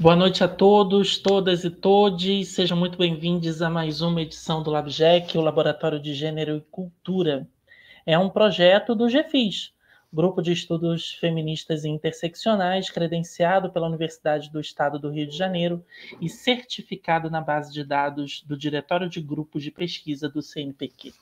Boa noite a todos, todas e todes. Sejam muito bem-vindos a mais uma edição do LabJEC, o Laboratório de Gênero e Cultura. É um projeto do GFIS, Grupo de Estudos Feministas e Interseccionais, credenciado pela Universidade do Estado do Rio de Janeiro e certificado na base de dados do Diretório de Grupos de Pesquisa do CNPq.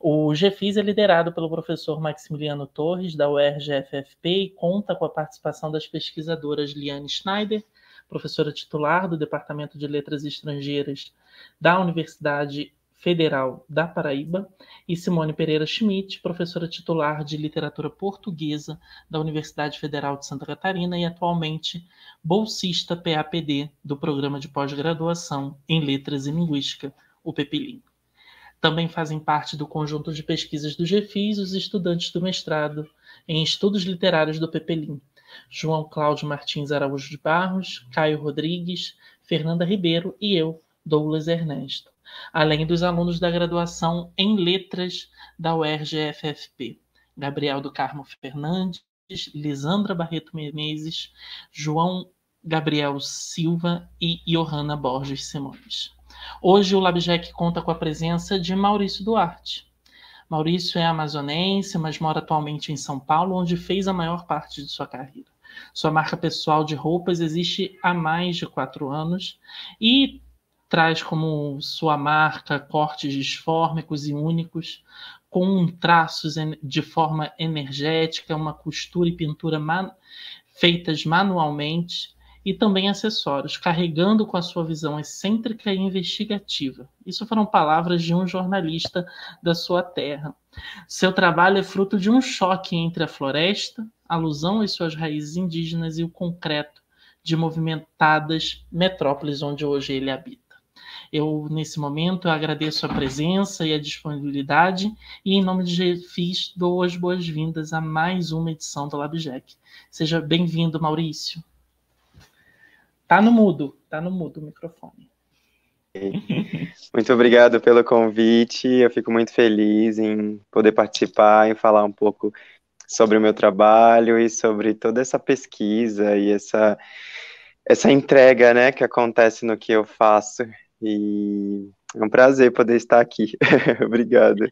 O GFIS é liderado pelo professor Maximiliano Torres, da UERJ-FFP, e conta com a participação das pesquisadoras Liane Schneider, professora titular do Departamento de Letras Estrangeiras da Universidade Federal da Paraíba, e Simone Pereira Schmidt, professora titular de Literatura Portuguesa da Universidade Federal de Santa Catarina e atualmente bolsista PAPD do Programa de Pós-Graduação em Letras e Linguística, o PEPILIN. Também fazem parte do conjunto de pesquisas do GFIS os estudantes do mestrado em Estudos Literários do PEPELIM, João Cláudio Martins Araújo de Barros, Caio Rodrigues, Fernanda Ribeiro e eu, Douglas Ernesto, além dos alunos da graduação em Letras da UERJ-FFP, Gabriel do Carmo Fernandes, Lisandra Barreto Menezes, João Gabriel Silva e Johanna Borges Simões. Hoje o LabJEC conta com a presença de Maurício Duarte. Maurício é amazonense, mas mora atualmente em São Paulo, onde fez a maior parte de sua carreira. Sua marca pessoal de roupas existe há mais de quatro anos e traz como sua marca cortes disfórmicos e únicos, com traços de forma energética, uma costura e pintura man feitas manualmente e também acessórios, carregando com a sua visão excêntrica e investigativa. Isso foram palavras de um jornalista da sua terra. Seu trabalho é fruto de um choque entre a floresta, alusão às suas raízes indígenas, e o concreto de movimentadas metrópoles onde hoje ele habita. Eu, nesse momento, agradeço a presença e a disponibilidade e, em nome de GFIS, dou as boas-vindas a mais uma edição do LabJack. Seja bem-vindo, Maurício. Tá no mudo, tá no mudo o microfone. Muito obrigado pelo convite. Eu fico muito feliz em poder participar e falar um pouco sobre o meu trabalho e sobre toda essa pesquisa e essa essa entrega, né, que acontece no que eu faço. E é um prazer poder estar aqui. Obrigado.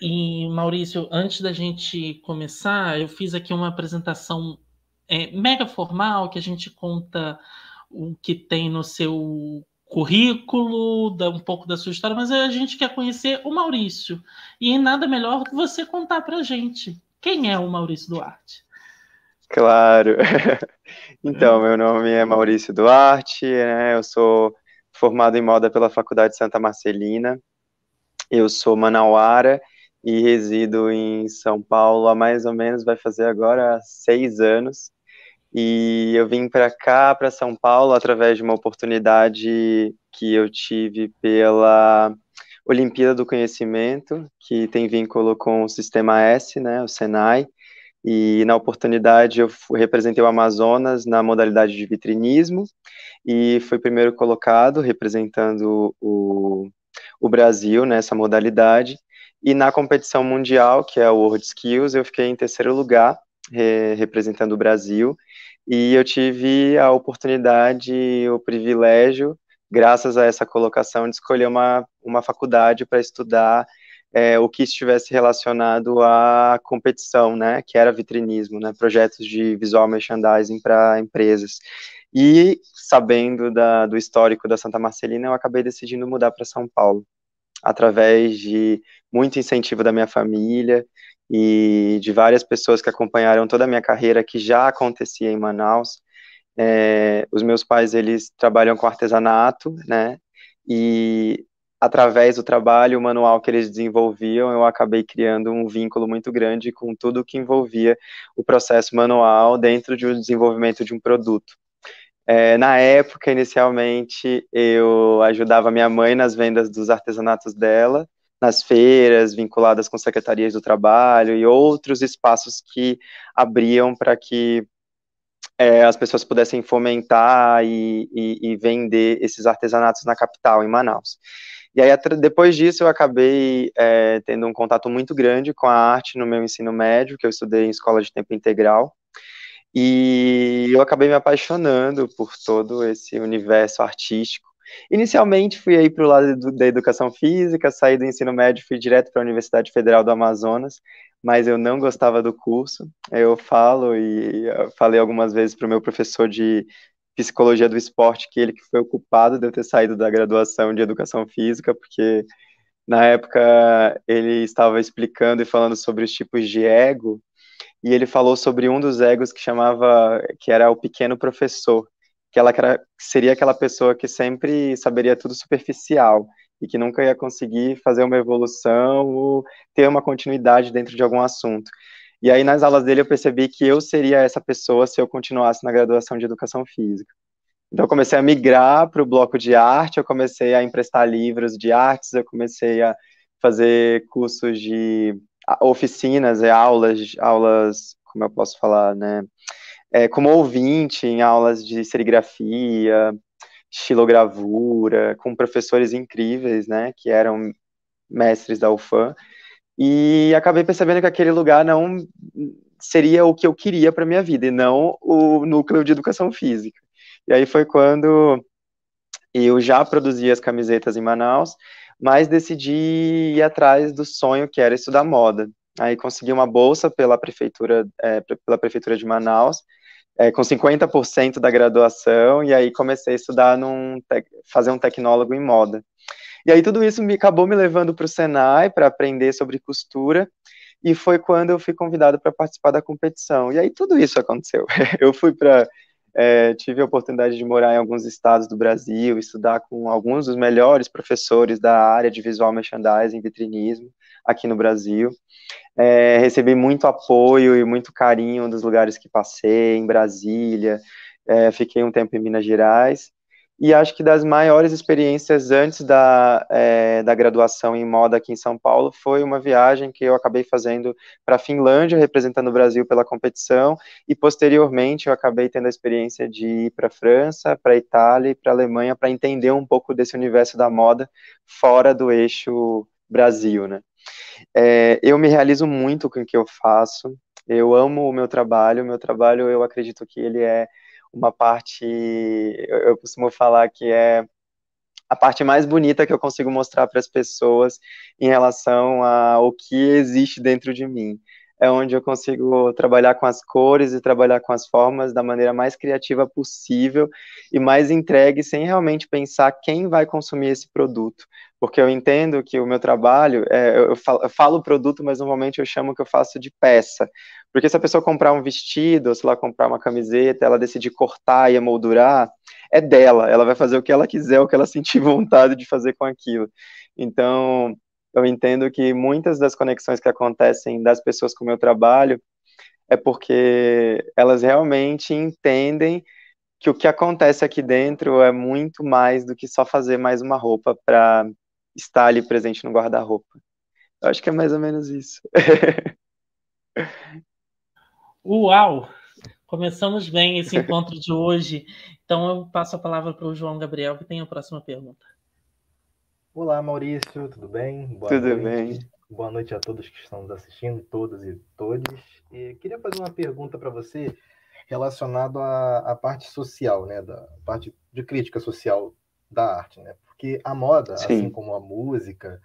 E Maurício, antes da gente começar, eu fiz aqui uma apresentação é, mega formal, que a gente conta o que tem no seu currículo, um pouco da sua história, mas a gente quer conhecer o Maurício. E nada melhor que você contar para a gente quem é o Maurício Duarte. Claro. então, meu nome é Maurício Duarte, né? eu sou formado em moda pela Faculdade Santa Marcelina, eu sou manauara e resido em São Paulo há mais ou menos, vai fazer agora seis anos. E eu vim para cá, para São Paulo, através de uma oportunidade que eu tive pela Olimpíada do Conhecimento, que tem vínculo com o Sistema S, né, o Senai. E na oportunidade eu representei o Amazonas na modalidade de vitrinismo e fui primeiro colocado representando o, o Brasil nessa modalidade. E na competição mundial, que é o World Skills, eu fiquei em terceiro lugar, re, representando o Brasil. E eu tive a oportunidade, o privilégio, graças a essa colocação, de escolher uma, uma faculdade para estudar é, o que estivesse relacionado à competição, né, que era vitrinismo, né, projetos de visual merchandising para empresas. E sabendo da, do histórico da Santa Marcelina, eu acabei decidindo mudar para São Paulo, através de muito incentivo da minha família e de várias pessoas que acompanharam toda a minha carreira que já acontecia em Manaus. É, os meus pais eles trabalham com artesanato, né? E através do trabalho, manual que eles desenvolviam, eu acabei criando um vínculo muito grande com tudo que envolvia o processo manual dentro de um desenvolvimento de um produto. É, na época, inicialmente, eu ajudava minha mãe nas vendas dos artesanatos dela, nas feiras vinculadas com secretarias do trabalho e outros espaços que abriam para que é, as pessoas pudessem fomentar e, e, e, vender esses artesanatos na capital, em Manaus. E aí, depois disso, eu acabei é, tendo um contato muito grande com a arte no meu ensino médio, que eu estudei em escola de tempo integral. E eu acabei me apaixonando por todo esse universo artístico. Inicialmente fui aí para o lado do, da educação física, saí do ensino médio, fui direto para a Universidade Federal do Amazonas, mas eu não gostava do curso. Eu falo e falei algumas vezes para o meu professor de psicologia do esporte que ele que foi ocupado de eu ter saído da graduação de educação física, porque na época ele estava explicando e falando sobre os tipos de ego e ele falou sobre um dos egos que chamava, que era o pequeno professor, que ela seria aquela pessoa que sempre saberia tudo superficial e que nunca ia conseguir fazer uma evolução ou ter uma continuidade dentro de algum assunto. E aí nas aulas dele eu percebi que eu seria essa pessoa se eu continuasse na graduação de educação física. Então eu comecei a migrar para o bloco de arte, eu comecei a emprestar livros de artes, eu comecei a fazer cursos de oficinas, é, aulas, aulas, como eu posso falar, né? É, como ouvinte em aulas de serigrafia, estilogravura, com professores incríveis, né? Que eram mestres da UFAM. E acabei percebendo que aquele lugar não seria o que eu queria para minha vida, e não o núcleo de educação física. E aí foi quando eu já produzia as camisetas em Manaus, mas decidi ir atrás do sonho que era estudar moda. Aí consegui uma bolsa pela prefeitura, é, pela prefeitura de Manaus, é, com 50% da graduação, e aí comecei a estudar num fazer um tecnólogo em moda. E aí tudo isso me acabou me levando para o Senai para aprender sobre costura, e foi quando eu fui convidado para participar da competição. E aí tudo isso aconteceu. Eu fui para é, tive a oportunidade de morar em alguns estados do Brasil, estudar com alguns dos melhores professores da área de visual merchandising, vitrinismo, aqui no Brasil. É, recebi muito apoio e muito carinho dos lugares que passei, em Brasília, é, fiquei um tempo em Minas Gerais, e acho que das maiores experiências antes da, é, da graduação em moda aqui em São Paulo foi uma viagem que eu acabei fazendo para a Finlândia, representando o Brasil pela competição, e posteriormente eu acabei tendo a experiência de ir para a França, para a Itália e para a Alemanha para entender um pouco desse universo da moda fora do eixo Brasil, né? É, eu me realizo muito com o que eu faço, eu amo o meu trabalho, o meu trabalho eu acredito que ele é uma parte, eu costumo falar que é a parte mais bonita que eu consigo mostrar para as pessoas em relação ao que existe dentro de mim. É onde eu consigo trabalhar com as cores e trabalhar com as formas da maneira mais criativa possível e mais entregue, sem realmente pensar quem vai consumir esse produto. Porque eu entendo que o meu trabalho, é, eu, falo, eu falo produto, mas normalmente eu chamo que eu faço de peça. Porque se a pessoa comprar um vestido, ou se ela comprar uma camiseta, ela decidir cortar e emoldurar, é dela. Ela vai fazer o que ela quiser, o que ela sentir vontade de fazer com aquilo. Então, eu entendo que muitas das conexões que acontecem das pessoas com o meu trabalho é porque elas realmente entendem que o que acontece aqui dentro é muito mais do que só fazer mais uma roupa para estar ali presente no guarda-roupa. Eu acho que é mais ou menos isso. Uau! Começamos bem esse encontro de hoje. Então eu passo a palavra para o João Gabriel, que tem a próxima pergunta. Olá, Maurício, tudo bem? Boa tudo noite. bem. Boa noite a todos que estão nos assistindo, todas e todos. E queria fazer uma pergunta para você relacionado à, à, parte social, né, da parte de crítica social da arte, né? Porque a moda, Sim. assim como a música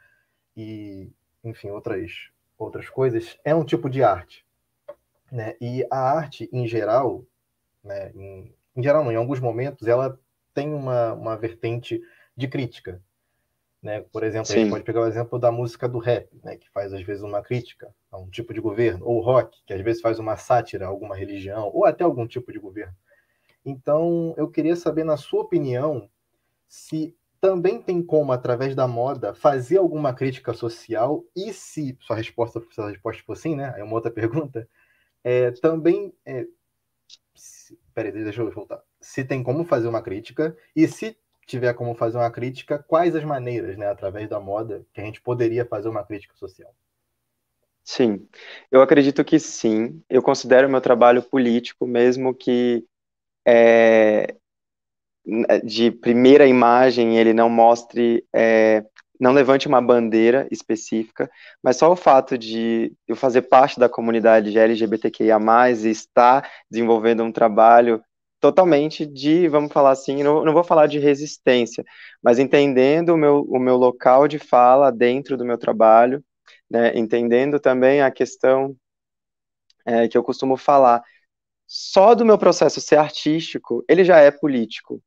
e, enfim, outras outras coisas, é um tipo de arte. Né? E a arte, em geral, né, em, em geral não, em alguns momentos, ela tem uma, uma vertente de crítica. Né? Por exemplo, Sim. a gente pode pegar o exemplo da música do rap, né, que faz às vezes uma crítica a um tipo de governo, ou rock, que às vezes faz uma sátira a alguma religião, ou até algum tipo de governo. Então, eu queria saber, na sua opinião, se também tem como, através da moda, fazer alguma crítica social, e se sua resposta, sua resposta for sim, né? Aí uma outra pergunta, é, também. É, se, peraí, deixa eu voltar. Se tem como fazer uma crítica, e se tiver como fazer uma crítica, quais as maneiras, né, através da moda, que a gente poderia fazer uma crítica social? Sim, eu acredito que sim. Eu considero meu trabalho político, mesmo que é, de primeira imagem ele não mostre é, não levante uma bandeira específica, mas só o fato de eu fazer parte da comunidade de LGBTQIA+, e estar desenvolvendo um trabalho totalmente de, vamos falar assim, não, não vou falar de resistência, mas entendendo o meu, o meu local de fala dentro do meu trabalho, né, entendendo também a questão é, que eu costumo falar, só do meu processo ser artístico, ele já é político,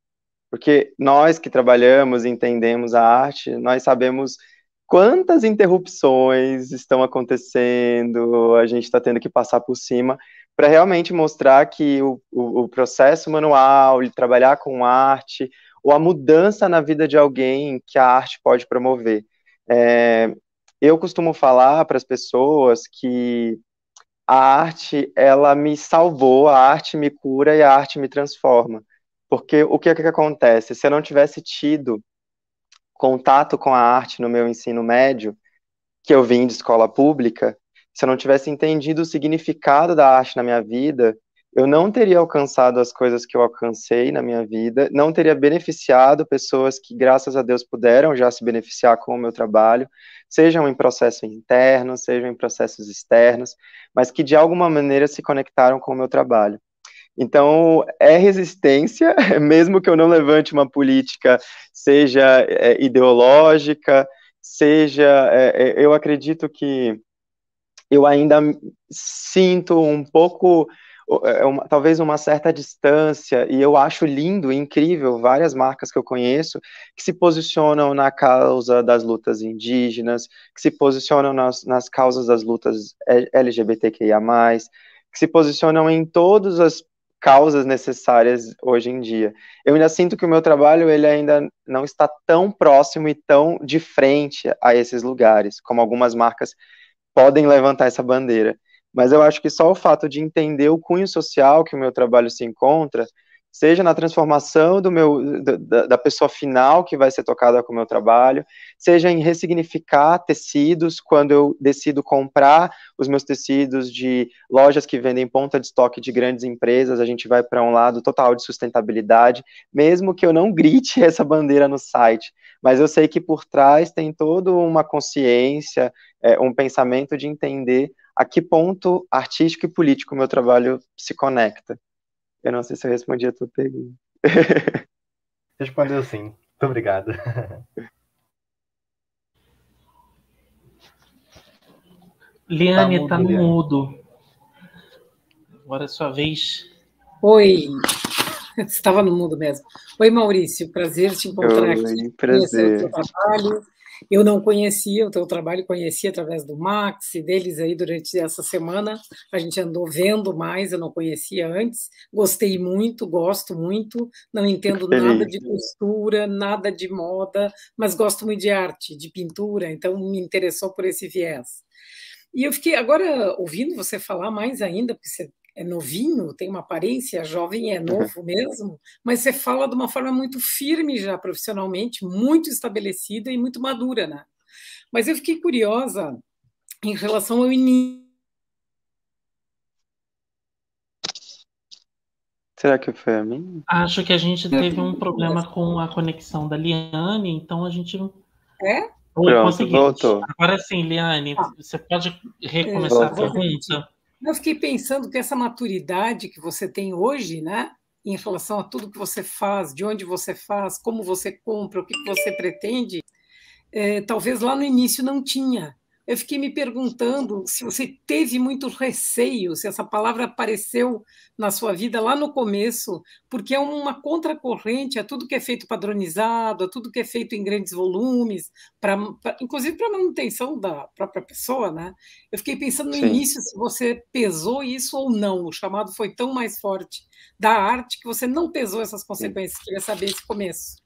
porque nós que trabalhamos e entendemos a arte, nós sabemos quantas interrupções estão acontecendo, a gente está tendo que passar por cima para realmente mostrar que o, o, o, processo manual, trabalhar com arte, ou a mudança na vida de alguém que a arte pode promover. É, eu costumo falar para as pessoas que a arte, ela me salvou, a arte me cura e a arte me transforma. Porque o que, é que acontece? Se eu não tivesse tido contato com a arte no meu ensino médio, que eu vim de escola pública, se eu não tivesse entendido o significado da arte na minha vida, eu não teria alcançado as coisas que eu alcancei na minha vida, não teria beneficiado pessoas que, graças a Deus, puderam já se beneficiar com o meu trabalho, sejam em processos internos, sejam em processos externos, mas que de alguma maneira se conectaram com o meu trabalho. Então, é resistência, mesmo que eu não levante uma política, seja é, ideológica, seja. É eu acredito que eu ainda sinto um pouco, é, uma, talvez uma certa distância, e eu acho lindo incrível várias marcas que eu conheço que se posicionam na causa das lutas indígenas, que se posicionam nas, nas causas das lutas LGBTQIA, que se posicionam em todas as causas necessárias hoje em dia. Eu ainda sinto que o meu trabalho ele ainda não está tão próximo e tão de frente a esses lugares, como algumas marcas podem levantar essa bandeira. Mas eu acho que só o fato de entender o cunho social que o meu trabalho se encontra, seja na transformação do meu, da, da pessoa final que vai ser tocada com o meu trabalho, seja em ressignificar tecidos, quando eu decido comprar os meus tecidos de lojas que vendem ponta de estoque de grandes empresas, a gente vai para um lado total de sustentabilidade, mesmo que eu não grite essa bandeira no site, mas eu sei que por trás tem toda uma consciência, é, um pensamento de entender a que ponto artístico e político o meu trabalho se conecta. Eu não sei se eu respondi a tua pergunta. Respondeu sim. Muito obrigado. Liane, tá, mudo, tá no Liane. mudo. Agora é sua vez. Oi. Estava no mundo mesmo. Oi, Maurício. Prazer te encontrar Oi, aqui. Prazer. trabalho. Eu não conhecia o teu trabalho, conheci através do Max e deles aí durante essa semana. A gente andou vendo mais, eu não conhecia antes. Gostei muito, gosto muito. Não entendo nada de costura, nada de moda, mas gosto muito de arte, de pintura, então me interessou por esse viés. E eu fiquei agora ouvindo você falar mais ainda, porque você é novinho, tem uma aparência jovem, é uhum. novo mesmo, mas você fala de uma forma muito firme já profissionalmente, muito estabelecida e muito madura, né? Mas eu fiquei curiosa em relação ao início. Será que foi a mim? Acho que a gente teve um problema com a conexão da Liane, então a gente. É? Oi, Pronto, voltou. Agora sim, Liane, ah. você pode recomeçar a pergunta? Eu fiquei pensando que essa maturidade que você tem hoje, né, em relação a tudo que você faz, de onde você faz, como você compra, o que você pretende, é, talvez lá no início não tinha eu fiquei me perguntando se você teve muito receio, se essa palavra apareceu na sua vida lá no começo, porque é uma contracorrente a tudo que é feito padronizado, a tudo que é feito em grandes volumes, pra, pra inclusive para manutenção da própria pessoa, né? Eu fiquei pensando no Sim. início se você pesou isso ou não. O chamado foi tão mais forte da arte que você não pesou essas consequências. Sim. Queria saber esse começo.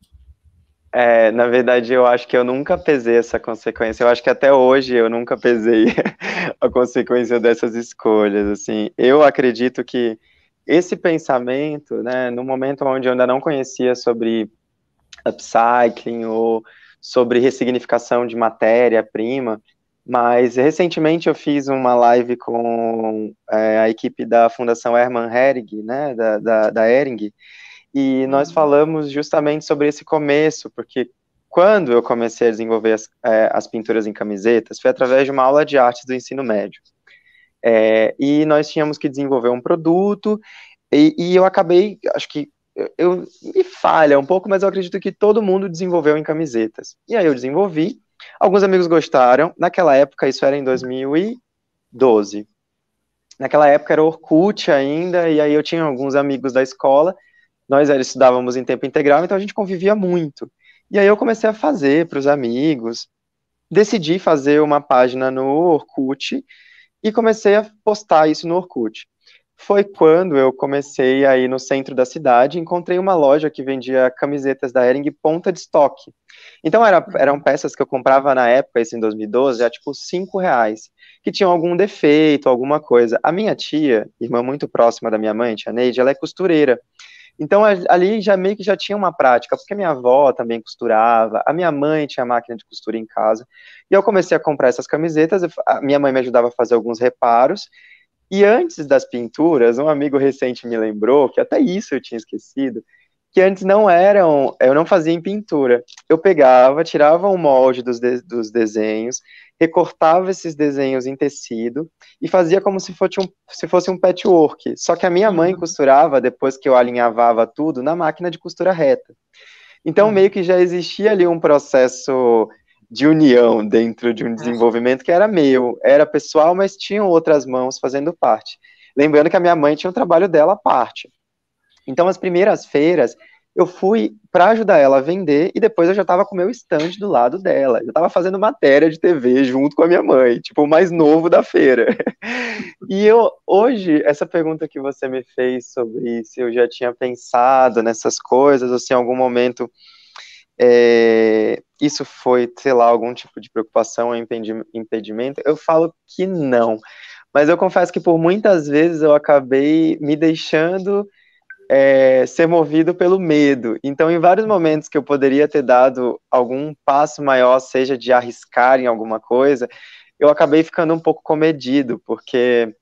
É, na verdade, eu acho que eu nunca pesei essa consequência. Eu acho que até hoje eu nunca pesei a consequência dessas escolhas. Assim, eu acredito que esse pensamento, né, no momento onde eu ainda não conhecia sobre upcycling ou sobre ressignificação de matéria-prima, mas recentemente eu fiz uma live com é, a equipe da Fundação Hermann Hering, né, da, da, da Hering, e nós uhum. falamos justamente sobre esse começo, porque quando eu comecei a desenvolver as, é, as pinturas em camisetas, foi através de uma aula de artes do ensino médio. É, e nós tínhamos que desenvolver um produto, e, e eu acabei, acho que eu, eu, me falha um pouco, mas eu acredito que todo mundo desenvolveu em camisetas. E aí eu desenvolvi, alguns amigos gostaram, naquela época, isso era em 2012. Naquela época era Orkut ainda, e aí eu tinha alguns amigos da escola, nós estudávamos em tempo integral, então a gente convivia muito. E aí eu comecei a fazer para os amigos, decidi fazer uma página no Orkut e comecei a postar isso no Orkut foi quando eu comecei aí no centro da cidade, encontrei uma loja que vendia camisetas da Hering ponta de estoque. Então era, eram peças que eu comprava na época, isso em 2012, já tipo cinco reais, que tinham algum defeito, alguma coisa. A minha tia, irmã muito próxima da minha mãe, tia Neide, ela é costureira. Então ali já meio que já tinha uma prática, porque minha avó também costurava, a minha mãe tinha máquina de costura em casa, e eu comecei a comprar essas camisetas, minha mãe me ajudava a fazer alguns reparos, e antes das pinturas, um amigo recente me lembrou, que até isso eu tinha esquecido, que antes não eram, eu não fazia em pintura. Eu pegava, tirava um molde dos, de, dos desenhos, recortava esses desenhos em tecido e fazia como se fosse um, se fosse um patchwork. Só que a minha mãe uhum. costurava, depois que eu alinhavava tudo, na máquina de costura reta. Então, uhum. meio que já existia ali um processo de união dentro de um desenvolvimento que era meu, era pessoal, mas tinham outras mãos fazendo parte. Lembrando que a minha mãe tinha um trabalho dela à parte. Então, as primeiras feiras, eu fui para ajudar ela a vender e depois eu já estava com o meu stand do lado dela. Eu estava fazendo matéria de TV junto com a minha mãe, tipo o mais novo da feira. E eu hoje essa pergunta que você me fez sobre se eu já tinha pensado nessas coisas ou se em algum momento é, isso foi, sei lá, algum tipo de preocupação ou impedimento? Eu falo que não, mas eu confesso que por muitas vezes eu acabei me deixando é, ser movido pelo medo. Então, em vários momentos que eu poderia ter dado algum passo maior, seja de arriscar em alguma coisa, eu acabei ficando um pouco comedido, porque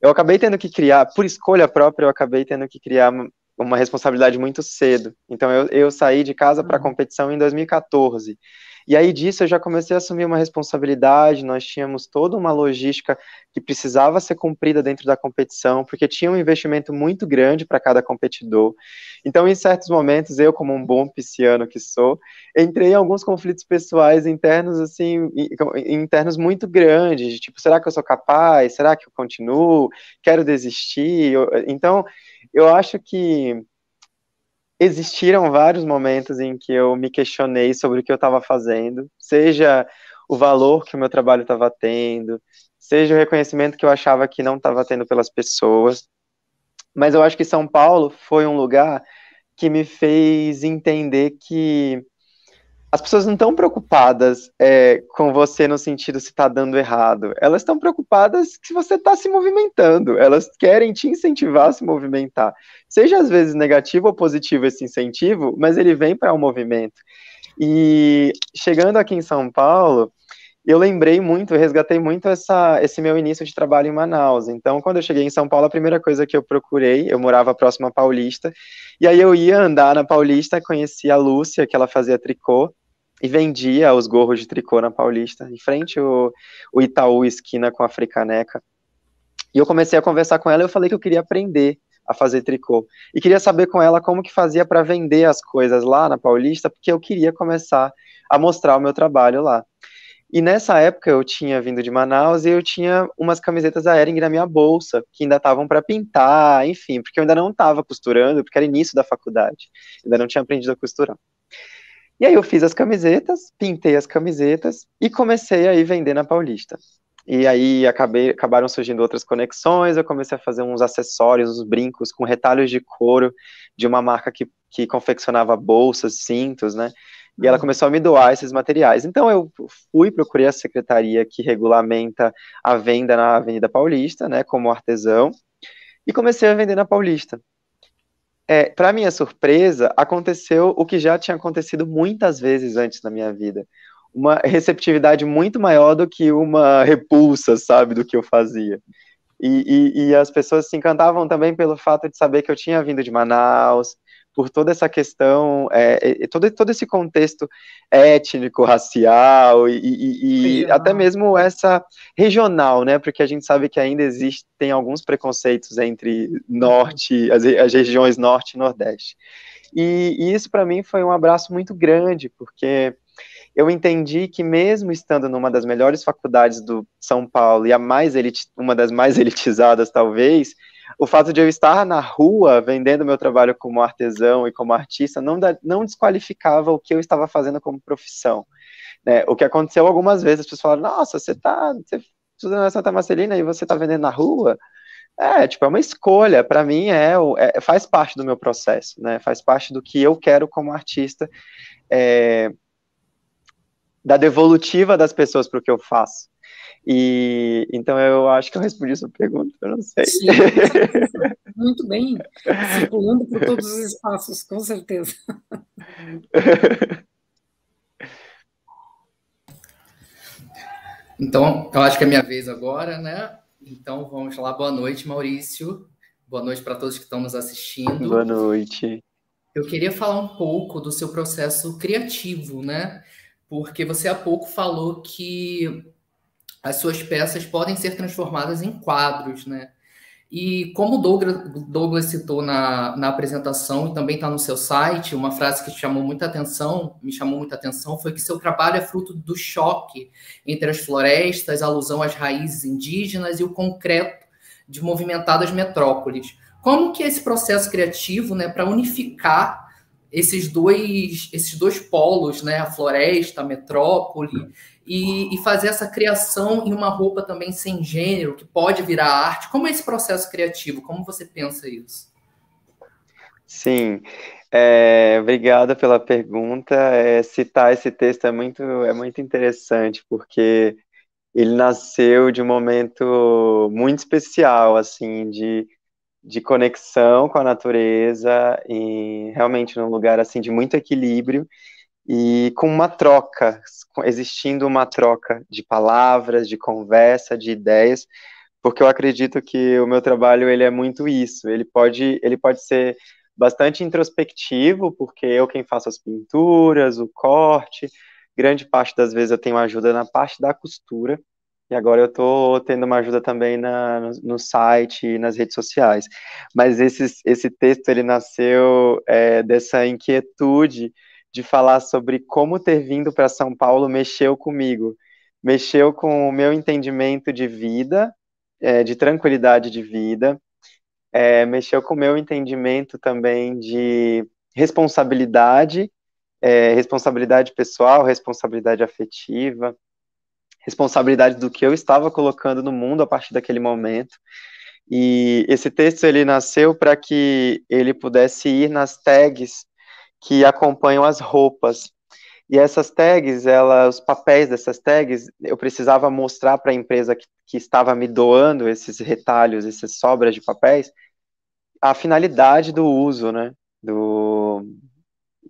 eu acabei tendo que criar, por escolha própria, eu acabei tendo que criar uma responsabilidade muito cedo. Então eu, eu saí de casa para a uhum. competição em 2014. E aí disso eu já comecei a assumir uma responsabilidade, nós tínhamos toda uma logística que precisava ser cumprida dentro da competição, porque tinha um investimento muito grande para cada competidor. Então, em certos momentos, eu, como um bom pisciano que sou, entrei em alguns conflitos pessoais internos, assim, internos muito grandes, de, tipo, será que eu sou capaz? Será que eu continuo? Quero desistir? Então, eu acho que existiram vários momentos em que eu me questionei sobre o que eu estava fazendo, seja o valor que o meu trabalho estava tendo, seja o reconhecimento que eu achava que não estava tendo pelas pessoas. Mas eu acho que São Paulo foi um lugar que me fez entender que as pessoas não estão preocupadas é, com você no sentido se está dando errado. Elas estão preocupadas se você está se movimentando. Elas querem te incentivar a se movimentar. Seja às vezes negativo ou positivo esse incentivo, mas ele vem para o um movimento. E chegando aqui em São Paulo, eu lembrei muito, eu resgatei muito essa, esse meu início de trabalho em Manaus. Então, quando eu cheguei em São Paulo, a primeira coisa que eu procurei, eu morava próximo à Paulista, e aí eu ia andar na Paulista, conheci a Lúcia, que ela fazia tricô, e vendia os gorros de tricô na Paulista, em frente o, o Itaú esquina com a Fricaneca. E eu comecei a conversar com ela e eu falei que eu queria aprender a fazer tricô. E queria saber com ela como que fazia para vender as coisas lá na Paulista, porque eu queria começar a mostrar o meu trabalho lá. E nessa época eu tinha vindo de Manaus e eu tinha umas camisetas da Ering na minha bolsa, que ainda estavam para pintar, enfim, porque eu ainda não estava costurando, porque era início da faculdade, ainda não tinha aprendido a costurar. E aí eu fiz as camisetas, pintei as camisetas e comecei a ir vender na Paulista. E aí acabei, acabaram surgindo outras conexões, eu comecei a fazer uns acessórios, uns brincos com retalhos de couro de uma marca que, que confeccionava bolsas, cintos, né? E ela uhum. começou a me doar esses materiais. Então eu fui, procurei a secretaria que regulamenta a venda na Avenida Paulista, né, como artesão, e comecei a vender na Paulista é, para minha surpresa, aconteceu o que já tinha acontecido muitas vezes antes na minha vida. Uma receptividade muito maior do que uma repulsa, sabe, do que eu fazia. E, e, e, as pessoas se encantavam também pelo fato de saber que eu tinha vindo de Manaus, por toda essa questão, é, todo, todo esse contexto étnico, racial e, e, e até mesmo essa regional, né? Porque a gente sabe que ainda existem alguns preconceitos entre norte, as, as regiões norte e nordeste. E, e isso para mim foi um abraço muito grande, porque eu entendi que mesmo estando numa das melhores faculdades do São Paulo e a mais uma das mais elitizadas talvez, o fato de eu estar na rua vendendo meu trabalho como artesão e como artista não, da, não desqualificava o que eu estava fazendo como profissão. Né? O que aconteceu algumas vezes, as pessoas falaram, nossa, você está você estudando na Santa Marcelina e você está vendendo na rua? É, tipo, é uma escolha, para mim é, é, faz parte do meu processo, né, faz parte do que eu quero como artista, é, da devolutiva das pessoas para o que eu faço. E então eu acho que eu respondi sua pergunta, eu não sei. Sim, muito bem, circulando por todos os espaços, com certeza. Então, eu acho que é minha vez agora, né? Então, vamos lá. Boa noite, Maurício. Boa noite para todos que estão nos assistindo. Boa noite. Eu queria falar um pouco do seu processo criativo, né? Porque você há pouco falou que as suas peças podem ser transformadas em quadros, né? E como o Douglas, citou na, na apresentação e também está no seu site, uma frase que chamou muita atenção, me chamou muita atenção, foi que seu trabalho é fruto do choque entre as florestas, alusão às raízes indígenas e o concreto de movimentadas metrópoles. Como que esse processo criativo, né, para unificar esses dois, esses dois polos, né, a floresta, a metrópole, e, e, fazer essa criação em uma roupa também sem gênero, que pode virar arte. Como é esse processo criativo? Como você pensa isso? Sim, é, obrigada pela pergunta. É, citar esse texto é muito, é muito interessante, porque ele nasceu de um momento muito especial, assim, de, de conexão com a natureza, e realmente num lugar, assim, de muito equilíbrio, e com uma troca, existindo uma troca de palavras, de conversa, de ideias, porque eu acredito que o meu trabalho ele é muito isso. Ele pode, ele pode ser bastante introspectivo, porque eu quem faço as pinturas, o corte, grande parte das vezes eu tenho ajuda na parte da costura, e agora eu estou tendo uma ajuda também na, no, no, site e nas redes sociais. Mas esse, esse texto ele nasceu é, dessa inquietude de falar sobre como ter vindo para São Paulo mexeu comigo, mexeu com o meu entendimento de vida, é, de tranquilidade de vida, é, mexeu com o meu entendimento também de responsabilidade, é, responsabilidade pessoal, responsabilidade afetiva, responsabilidade do que eu estava colocando no mundo a partir daquele momento. E esse texto ele nasceu para que ele pudesse ir nas tags que acompanham as roupas. E essas tags, ela, os papéis dessas tags, eu precisava mostrar para a empresa que, que estava me doando esses retalhos, essas sobras de papéis, a finalidade do uso, né? Do,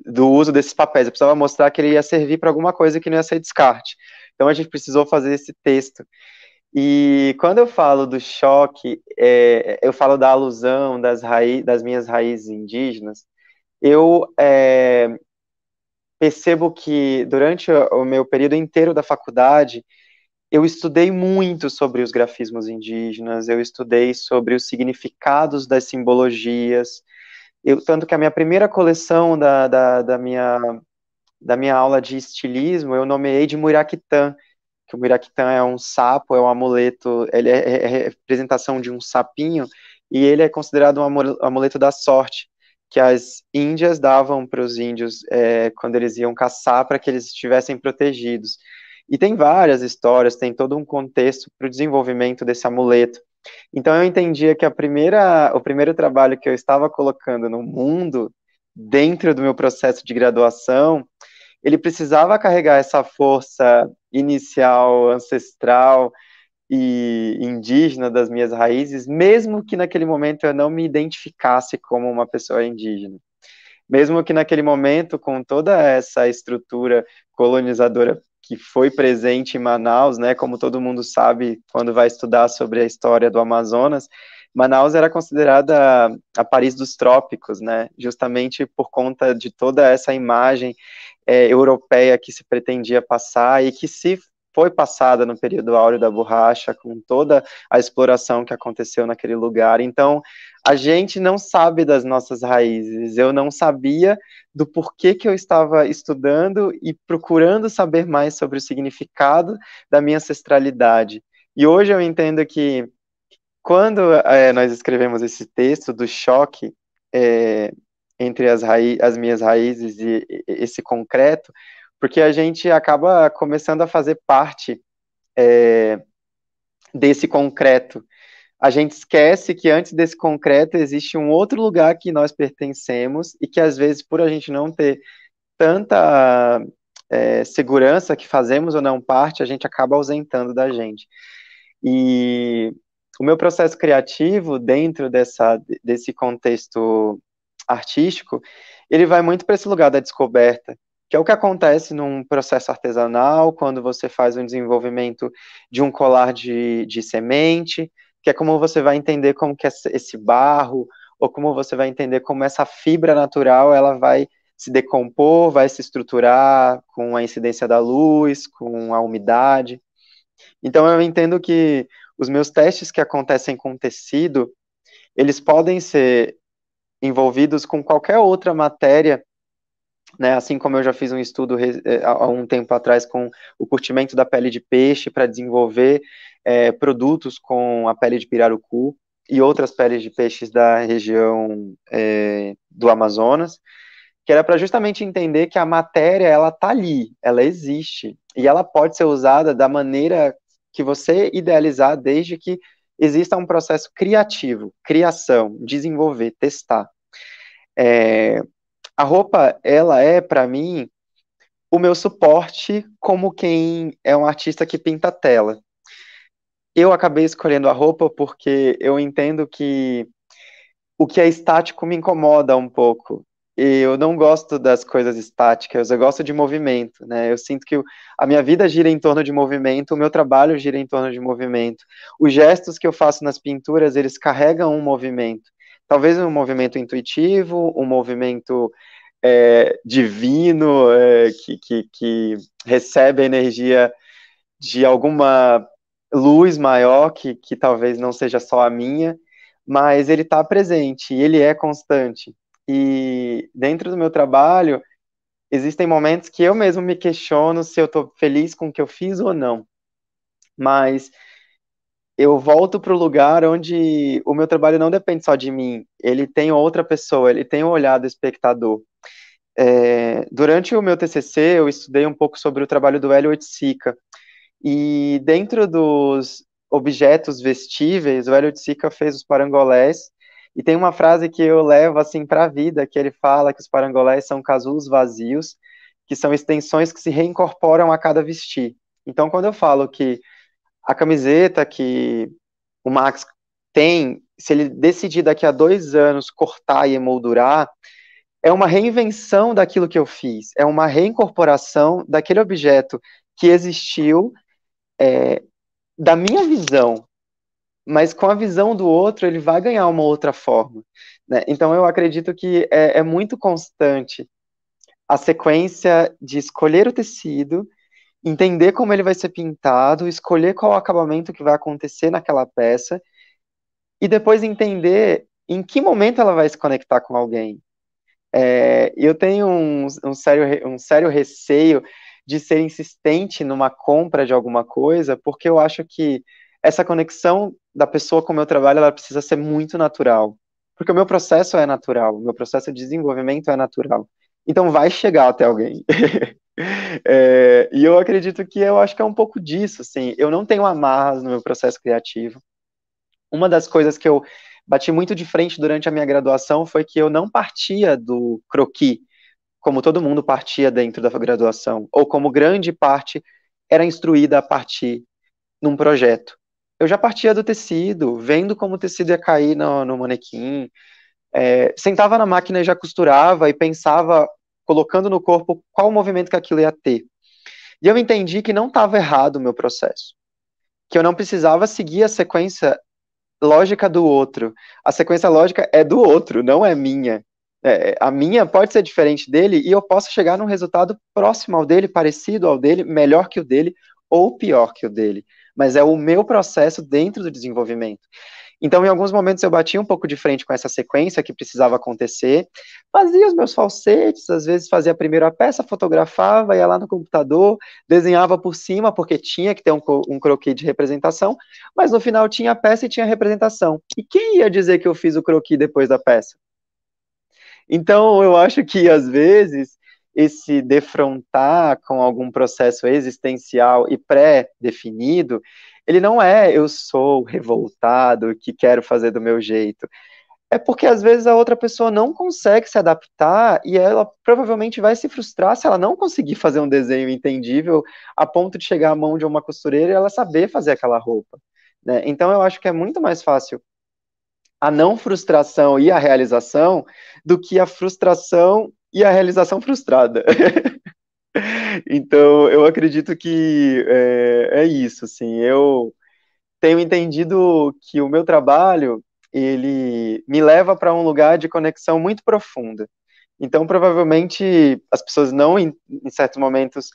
do uso desses papéis. Eu precisava mostrar que ele ia servir para alguma coisa que não ia ser descarte. Então a gente precisou fazer esse texto. E quando eu falo do choque, é, eu falo da alusão das, das minhas raízes indígenas, eu é, percebo que durante o meu período inteiro da faculdade, eu estudei muito sobre os grafismos indígenas, eu estudei sobre os significados das simbologias, eu, tanto que a minha primeira coleção da, da, da, minha, da minha aula de estilismo, eu nomeei de Muraquitã, que o Muraquitã é um sapo, é um amuleto, ele é, é, é representação de um sapinho, e ele é considerado um amuleto da sorte que as índias davam para os índios é, quando eles iam caçar para que eles estivessem protegidos. E tem várias histórias, tem todo um contexto para o desenvolvimento desse amuleto. Então eu entendia que a primeira, o primeiro trabalho que eu estava colocando no mundo, dentro do meu processo de graduação, ele precisava carregar essa força inicial, ancestral, e indígena das minhas raízes, mesmo que naquele momento eu não me identificasse como uma pessoa indígena. Mesmo que naquele momento, com toda essa estrutura colonizadora que foi presente em Manaus, né, como todo mundo sabe quando vai estudar sobre a história do Amazonas, Manaus era considerada a Paris dos trópicos, né? Justamente por conta de toda essa imagem é, europeia que se pretendia passar e que se foi passada no período áureo da borracha, com toda a exploração que aconteceu naquele lugar. Então, a gente não sabe das nossas raízes. Eu não sabia do porquê que eu estava estudando e procurando saber mais sobre o significado da minha ancestralidade. E hoje eu entendo que quando é, nós escrevemos esse texto do choque é, entre as, as minhas raízes e, e esse concreto, porque a gente acaba começando a fazer parte é, desse concreto. A gente esquece que antes desse concreto existe um outro lugar que nós pertencemos e que às vezes, por a gente não ter tanta é, segurança que fazemos ou não parte, a gente acaba ausentando da gente. E o meu processo criativo dentro dessa, desse contexto artístico, ele vai muito para esse lugar da descoberta, que é o que acontece num processo artesanal, quando você faz um desenvolvimento de um colar de, de semente, que é como você vai entender como que esse barro, ou como você vai entender como essa fibra natural, ela vai se decompor, vai se estruturar com a incidência da luz, com a umidade. Então eu entendo que os meus testes que acontecem com tecido, eles podem ser envolvidos com qualquer outra matéria, né, assim como eu já fiz um estudo eh, há um tempo atrás com o curtimento da pele de peixe para desenvolver é, produtos com a pele de pirarucu e outras peles de peixes da região é, do Amazonas, que era para justamente entender que a matéria ela está ali, ela existe e ela pode ser usada da maneira que você idealizar desde que exista um processo criativo, criação, desenvolver, testar. É, a roupa, ela é, para mim, o meu suporte como quem é um artista que pinta tela. Eu acabei escolhendo a roupa porque eu entendo que o que é estático me incomoda um pouco eu não gosto das coisas estáticas, eu gosto de movimento, né? Eu sinto que a minha vida gira em torno de movimento, o meu trabalho gira em torno de movimento. Os gestos que eu faço nas pinturas, eles carregam um movimento. Talvez um movimento intuitivo, um movimento é, divino, é, que, que, que recebe a energia de alguma luz maior, que, que talvez não seja só a minha, mas ele está presente, ele é constante. E dentro do meu trabalho, existem momentos que eu mesmo me questiono se eu estou feliz com o que eu fiz ou não. Mas eu volto para o lugar onde o meu trabalho não depende só de mim, ele tem outra pessoa, ele tem o olhar do espectador. É, durante o meu TCC, eu estudei um pouco sobre o trabalho do Hélio Oiticica, e dentro dos objetos vestíveis, o Hélio Oiticica fez os parangolés, e tem uma frase que eu levo assim para a vida, que ele fala que os parangolés são casulos vazios, que são extensões que se reincorporam a cada vestir. Então, quando eu falo que a camiseta que o Max tem, se ele decidir daqui a dois anos cortar e emoldurar, é uma reinvenção daquilo que eu fiz, é uma reincorporação daquele objeto que existiu é, da minha visão, mas com a visão do outro ele vai ganhar uma outra forma. Né? Então eu acredito que é, é muito constante a sequência de escolher o tecido, entender como ele vai ser pintado, escolher qual acabamento que vai acontecer naquela peça e depois entender em que momento ela vai se conectar com alguém. É, eu tenho um, um, sério, um sério receio de ser insistente numa compra de alguma coisa, porque eu acho que essa conexão da pessoa com o meu trabalho, ela precisa ser muito natural. Porque o meu processo é natural, o meu processo de desenvolvimento é natural. Então vai chegar até alguém. é, e eu acredito que eu acho que é um pouco disso, assim. Eu não tenho amarras no meu processo criativo. Uma das coisas que eu bati muito de frente durante a minha graduação foi que eu não partia do croquis, como todo mundo partia dentro da graduação, ou como grande parte era instruída a partir num projeto eu já partia do tecido, vendo como o tecido ia cair no, no manequim, é, sentava na máquina e já costurava e pensava, colocando no corpo, qual o movimento que aquilo ia ter. E eu entendi que não estava errado o meu processo, que eu não precisava seguir a sequência lógica do outro. A sequência lógica é do outro, não é minha. É, a minha pode ser diferente dele e eu posso chegar num resultado próximo ao dele, parecido ao dele, melhor que o dele ou pior que o dele. Mas é o meu processo dentro do desenvolvimento. Então, em alguns momentos eu batia um pouco de frente com essa sequência que precisava acontecer, fazia os meus falsetes, às vezes fazia a primeira peça, fotografava, ia lá no computador, desenhava por cima, porque tinha que ter um, um croquis de representação, mas no final tinha a peça e tinha a representação. E quem ia dizer que eu fiz o croquis depois da peça? Então, eu acho que, às vezes, esse defrontar com algum processo existencial e pré-definido, ele não é eu sou revoltado, que quero fazer do meu jeito. É porque às vezes a outra pessoa não consegue se adaptar e ela provavelmente vai se frustrar se ela não conseguir fazer um desenho entendível a ponto de chegar à mão de uma costureira e ela saber fazer aquela roupa. Né? Então eu acho que é muito mais fácil a não frustração e a realização do que a frustração e a realização frustrada. então, eu acredito que é, é, isso, assim, eu tenho entendido que o meu trabalho, ele me leva para um lugar de conexão muito profunda. Então, provavelmente, as pessoas não, em, em certos momentos,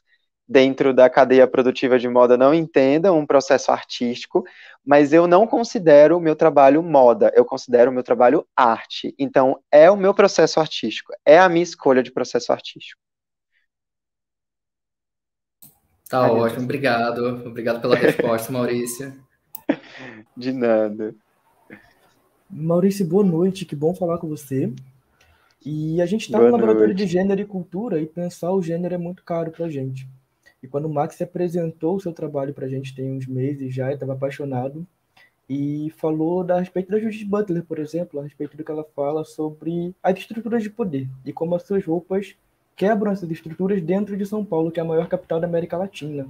dentro da cadeia produtiva de moda não entendam um processo artístico, mas eu não considero o meu trabalho moda, eu considero o meu trabalho arte. Então, é o meu processo artístico, é a minha escolha de processo artístico. Tá Ai, ótimo, obrigado. Obrigado pela resposta, Maurício. De nada. Maurício, boa noite, que bom falar com você. E a gente está no laboratório de gênero e cultura e pensar o gênero é muito caro para a gente. E quando o Max apresentou o seu trabalho para a gente tem uns meses já, ele estava apaixonado e falou a respeito da Judith Butler, por exemplo, a respeito do que ela fala sobre as estruturas de poder e como as suas roupas quebram essas estruturas dentro de São Paulo, que é a maior capital da América Latina.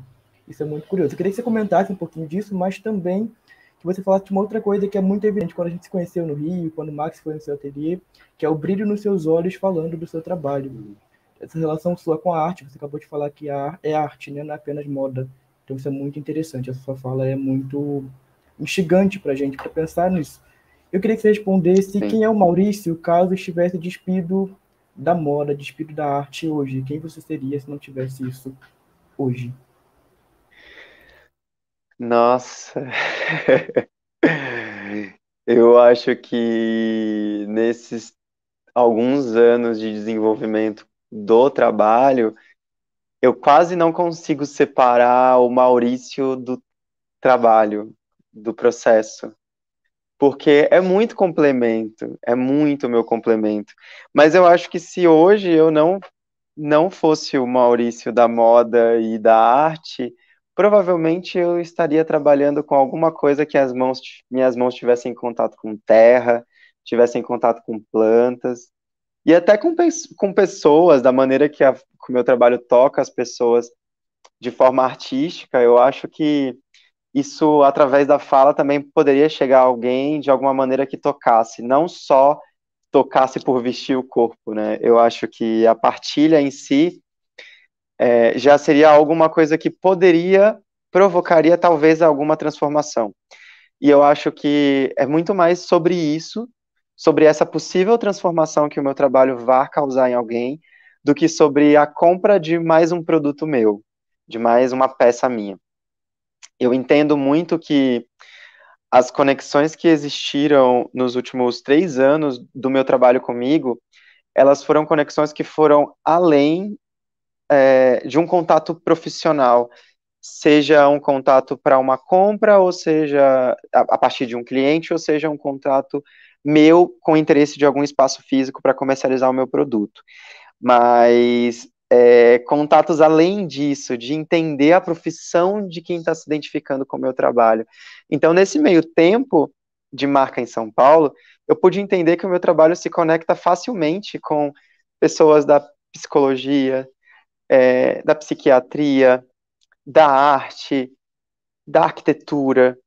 Isso é muito curioso. Eu queria que você comentasse um pouquinho disso, mas também que você falasse de uma outra coisa que é muito evidente quando a gente se conheceu no Rio, quando o Max foi no seu ateliê, que é o brilho nos seus olhos falando do seu trabalho essa relação sua com a arte, você acabou de falar que a, é arte, né? não é apenas moda. Então isso é muito interessante, essa sua fala é muito instigante para a gente, para pensar nisso. Eu queria que você respondesse Sim. quem é o Maurício caso estivesse despido da moda, despido da arte hoje. Quem você seria se não tivesse isso hoje? Nossa, eu acho que nesses alguns anos de desenvolvimento do trabalho, eu quase não consigo separar o Maurício do trabalho, do processo. Porque é muito complemento, é muito meu complemento. Mas eu acho que se hoje eu não não fosse o Maurício da moda e da arte, provavelmente eu estaria trabalhando com alguma coisa que as mãos, minhas mãos tivessem contato com terra, tivessem contato com plantas, e até com, com pessoas, da maneira que, a, que o meu trabalho toca as pessoas de forma artística, eu acho que isso, através da fala, também poderia chegar a alguém de alguma maneira que tocasse, não só tocasse por vestir o corpo, né? Eu acho que a partilha em si é, já seria alguma coisa que poderia, provocaria talvez alguma transformação. E eu acho que é muito mais sobre isso sobre essa possível transformação que o meu trabalho vai causar em alguém, do que sobre a compra de mais um produto meu, de mais uma peça minha. Eu entendo muito que as conexões que existiram nos últimos três anos do meu trabalho comigo, elas foram conexões que foram além é, de um contato profissional, seja um contato para uma compra, ou seja, a, a, partir de um cliente, ou seja, um contato meu com interesse de algum espaço físico para comercializar o meu produto. Mas é, contatos além disso, de entender a profissão de quem está se identificando com o meu trabalho. Então, nesse meio tempo de marca em São Paulo, eu pude entender que o meu trabalho se conecta facilmente com pessoas da psicologia, é, da psiquiatria, da arte, da arquitetura,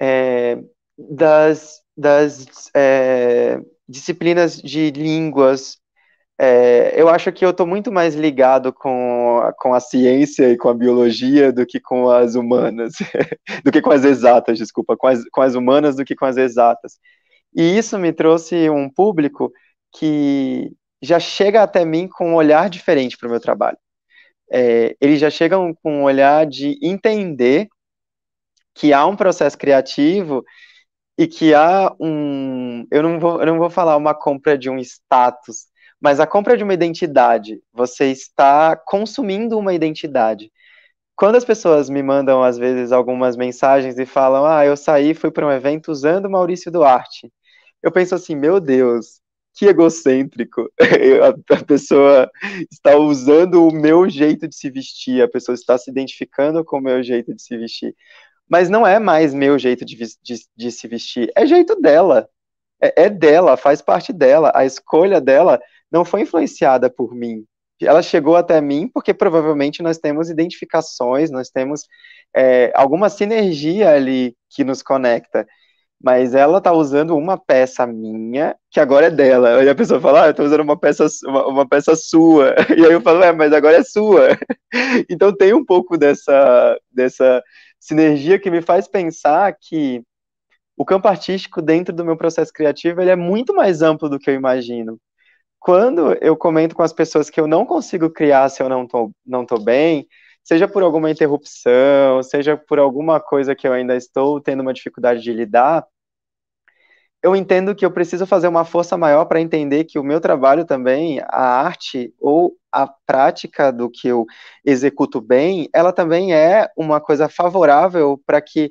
é, das das é, disciplinas de línguas, é, eu acho que eu estou muito mais ligado com, com a ciência e com a biologia do que com as humanas, do que com as exatas, desculpa, com as, com as humanas do que com as exatas. E isso me trouxe um público que já chega até mim com um olhar diferente para o meu trabalho. É, eles já chegam com um olhar de entender que há um processo criativo e que há um. Eu não vou, eu não vou falar uma compra de um status, mas a compra de uma identidade, você está consumindo uma identidade. Quando as pessoas me mandam, às vezes, algumas mensagens e falam, ah, eu saí, fui para um evento usando Maurício Duarte, eu penso assim, meu Deus, que egocêntrico. a pessoa está usando o meu jeito de se vestir, a pessoa está se identificando com o meu jeito de se vestir. Mas não é mais meu jeito de, de, de se vestir, é jeito dela. É, é dela, faz parte dela. A escolha dela não foi influenciada por mim. Ela chegou até mim porque provavelmente nós temos identificações, nós temos é, alguma sinergia ali que nos conecta. Mas ela está usando uma peça minha, que agora é dela. Aí a pessoa fala, ah, eu tô usando uma peça, uma, uma peça sua. E aí eu falo, é, mas agora é sua. Então tem um pouco dessa, dessa sinergia que me faz pensar que o campo artístico dentro do meu processo criativo ele é muito mais amplo do que eu imagino. Quando eu comento com as pessoas que eu não consigo criar se eu não tô, não tô bem, seja por alguma interrupção, seja por alguma coisa que eu ainda estou tendo uma dificuldade de lidar, eu entendo que eu preciso fazer uma força maior para entender que o meu trabalho também, a arte ou a prática do que eu executo bem, ela também é uma coisa favorável para que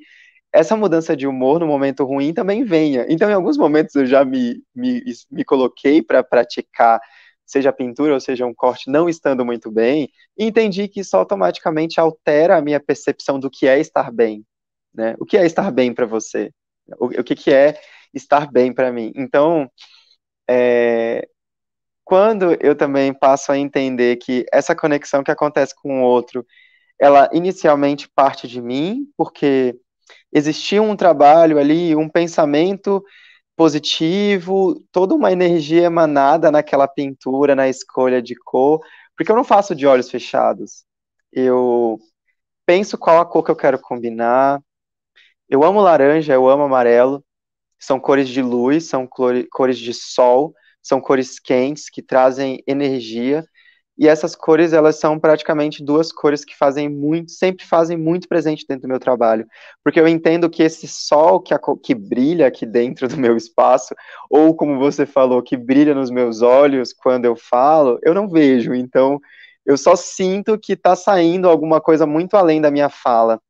essa mudança de humor no momento ruim também venha. Então, em alguns momentos eu já me, me, me coloquei para praticar, seja pintura ou seja um corte, não estando muito bem, e entendi que isso automaticamente altera a minha percepção do que é estar bem. Né? O que é estar bem para você? O, o, que, que é estar bem para mim? Então, é, quando eu também passo a entender que essa conexão que acontece com o outro, ela inicialmente parte de mim, porque existia um trabalho ali, um pensamento positivo, toda uma energia emanada naquela pintura, na escolha de cor, porque eu não faço de olhos fechados. Eu penso qual a cor que eu quero combinar. Eu amo laranja, eu amo amarelo. São cores de luz, são cores de sol, são cores quentes que trazem energia. E essas cores, elas são praticamente duas cores que fazem muito, sempre fazem muito presente dentro do meu trabalho. Porque eu entendo que esse sol que, a, que brilha aqui dentro do meu espaço, ou como você falou, que brilha nos meus olhos quando eu falo, eu não vejo. Então, eu só sinto que está saindo alguma coisa muito além da minha fala.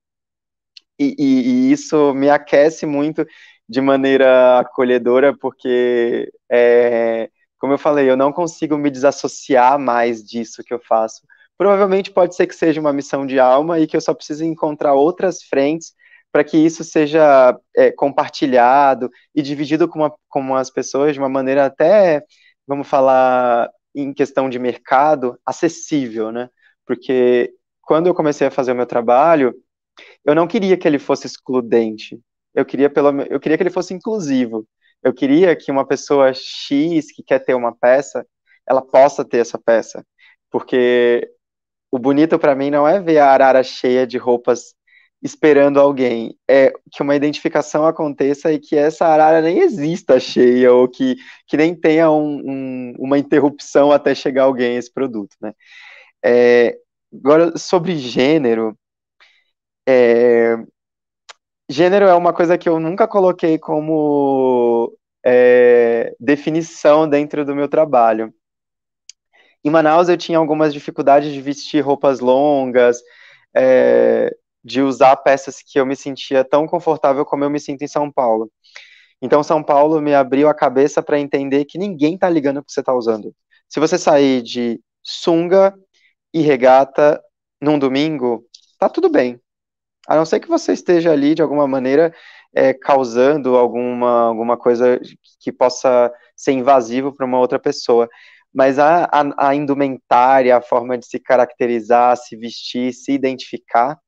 E, e, e isso me aquece muito de maneira acolhedora, porque é, como eu falei, eu não consigo me desassociar mais disso que eu faço. Provavelmente pode ser que seja uma missão de alma e que eu só preciso encontrar outras frentes para que isso seja é, compartilhado e dividido com, uma, com as pessoas de uma maneira até, vamos falar, em questão de mercado, acessível, né? Porque quando eu comecei a fazer o meu trabalho, eu não queria que ele fosse excludente. Eu queria, pelo, eu queria que ele fosse inclusivo. Eu queria que uma pessoa X que quer ter uma peça, ela possa ter essa peça, porque o bonito para mim não é ver a arara cheia de roupas esperando alguém, é que uma identificação aconteça e que essa arara nem exista cheia ou que, que nem tenha um, um, uma interrupção até chegar alguém esse produto, né? É, agora, sobre gênero, é, Gênero é uma coisa que eu nunca coloquei como é, definição dentro do meu trabalho. Em Manaus eu tinha algumas dificuldades de vestir roupas longas, é, de usar peças que eu me sentia tão confortável como eu me sinto em São Paulo. Então São Paulo me abriu a cabeça para entender que ninguém tá ligando o que você tá usando. Se você sair de sunga e regata num domingo, tá tudo bem. A não ser que você esteja ali de alguma maneira é, causando alguma, alguma coisa que possa ser invasivo para uma outra pessoa. Mas a, a, a indumentária, a forma de se caracterizar, se vestir, se identificar,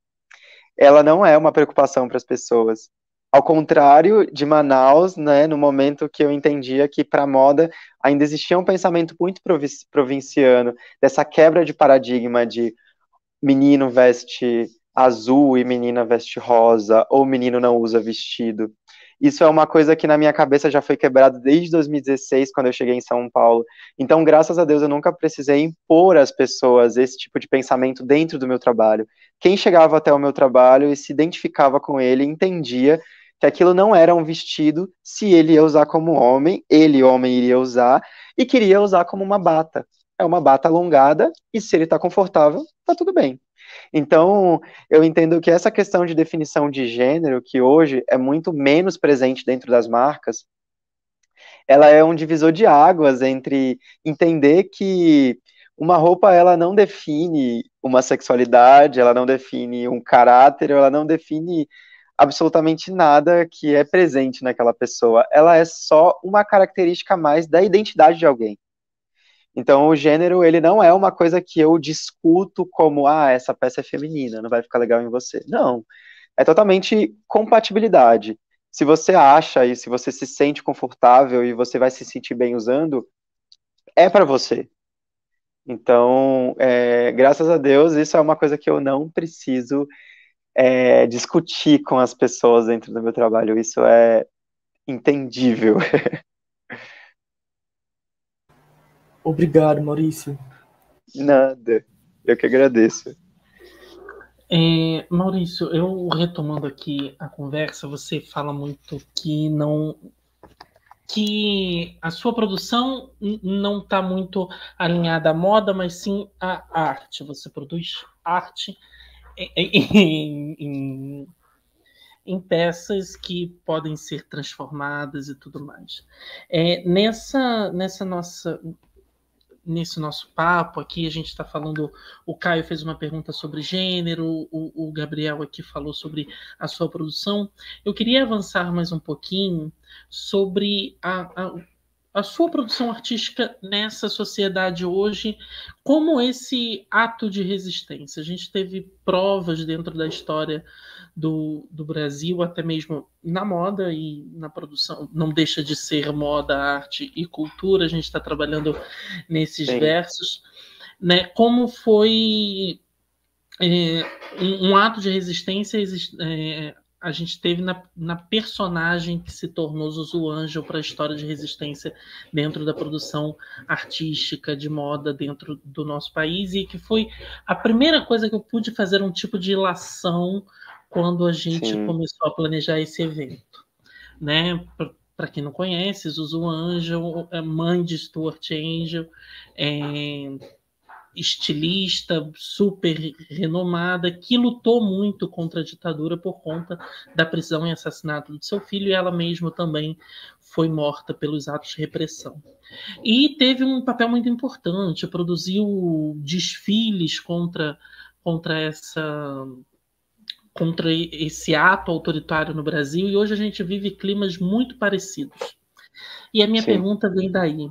ela não é uma preocupação para as pessoas. Ao contrário de Manaus, né, no momento que eu entendia que para moda ainda existia um pensamento muito provinciano, dessa quebra de paradigma de menino veste azul e menina veste rosa, ou menino não usa vestido. Isso é uma coisa que na minha cabeça já foi quebrado desde 2016, quando eu cheguei em São Paulo. Então, graças a Deus, eu nunca precisei impor às pessoas esse tipo de pensamento dentro do meu trabalho. Quem chegava até o meu trabalho e se identificava com ele entendia que aquilo não era um vestido se ele ia usar como homem, ele, homem, iria usar, e queria usar como uma bata. É uma bata alongada, e se ele está confortável, tá tudo bem. Então, eu entendo que essa questão de definição de gênero, que hoje é muito menos presente dentro das marcas, ela é um divisor de águas entre entender que uma roupa ela não define uma sexualidade, ela não define um caráter, ela não define absolutamente nada que é presente naquela pessoa. Ela é só uma característica mais da identidade de alguém. Então, o gênero, ele não é uma coisa que eu discuto como, ah, essa peça é feminina, não vai ficar legal em você. Não. É totalmente compatibilidade. Se você acha e se você se sente confortável e você vai se sentir bem usando, é para você. Então, é, graças a Deus, isso é uma coisa que eu não preciso é, discutir com as pessoas dentro do meu trabalho. Isso é entendível. Obrigado, Maurício. Nada. Eu que agradeço. É, Maurício, eu retomando aqui a conversa, você fala muito que não que a sua produção não está muito alinhada à moda, mas sim à arte. Você produz arte em, em, em, peças que podem ser transformadas e tudo mais. É, nessa, nessa nossa nesse nosso papo aqui, a gente está falando. O Caio fez uma pergunta sobre gênero, o, o, Gabriel aqui falou sobre a sua produção. Eu queria avançar mais um pouquinho sobre a, a, a sua produção artística nessa sociedade hoje como esse ato de resistência. A gente teve provas dentro da história do, do Brasil, até mesmo na moda e na produção. Não deixa de ser moda, arte e cultura. A gente está trabalhando nesses Sim. versos. Né? Como foi é, um, um, ato de resistência é, a gente teve na, na personagem que se tornou Zuzu Anjo para a história de resistência dentro da produção artística de moda dentro do nosso país e que foi a primeira coisa que eu pude fazer um tipo de ilação quando a gente Sim. começou a planejar esse evento, né? Para quem não conhece, Zuzu Angel é mãe de Stuart Angel, é, estilista super renomada que lutou muito contra a ditadura por conta da prisão e assassinato do seu filho e ela mesma também foi morta pelos atos de repressão. E teve um papel muito importante, produziu desfiles contra contra essa contra esse ato autoritário no Brasil e hoje a gente vive climas muito parecidos. E a minha Sim. pergunta vem daí.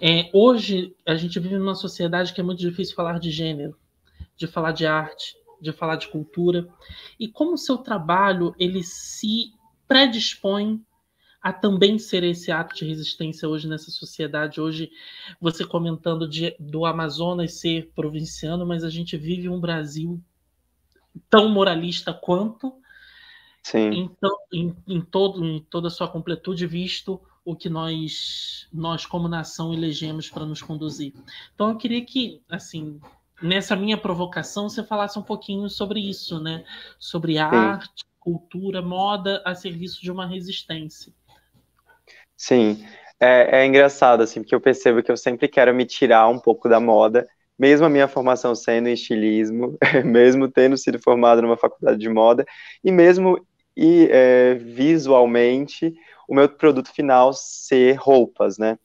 É, hoje a gente vive numa sociedade que é muito difícil falar de gênero, de falar de arte, de falar de cultura. E como o seu trabalho ele se predispõe a também ser esse ato de resistência hoje nessa sociedade. Hoje, você comentando de, do Amazonas ser provinciano, mas a gente vive um Brasil tão moralista quanto, Sim. Então, em, em, todo, em toda a sua completude, visto o que nós, nós como nação, elegemos para nos conduzir. Então, eu queria que, assim, nessa minha provocação, você falasse um pouquinho sobre isso, né? Sobre arte, cultura, moda a serviço de uma resistência. Sim, é, é engraçado, assim, porque eu percebo que eu sempre quero me tirar um pouco da moda, mesmo a minha formação sendo em estilismo, mesmo tendo sido formado numa faculdade de moda, e mesmo e, é, visualmente o meu produto final ser roupas, né?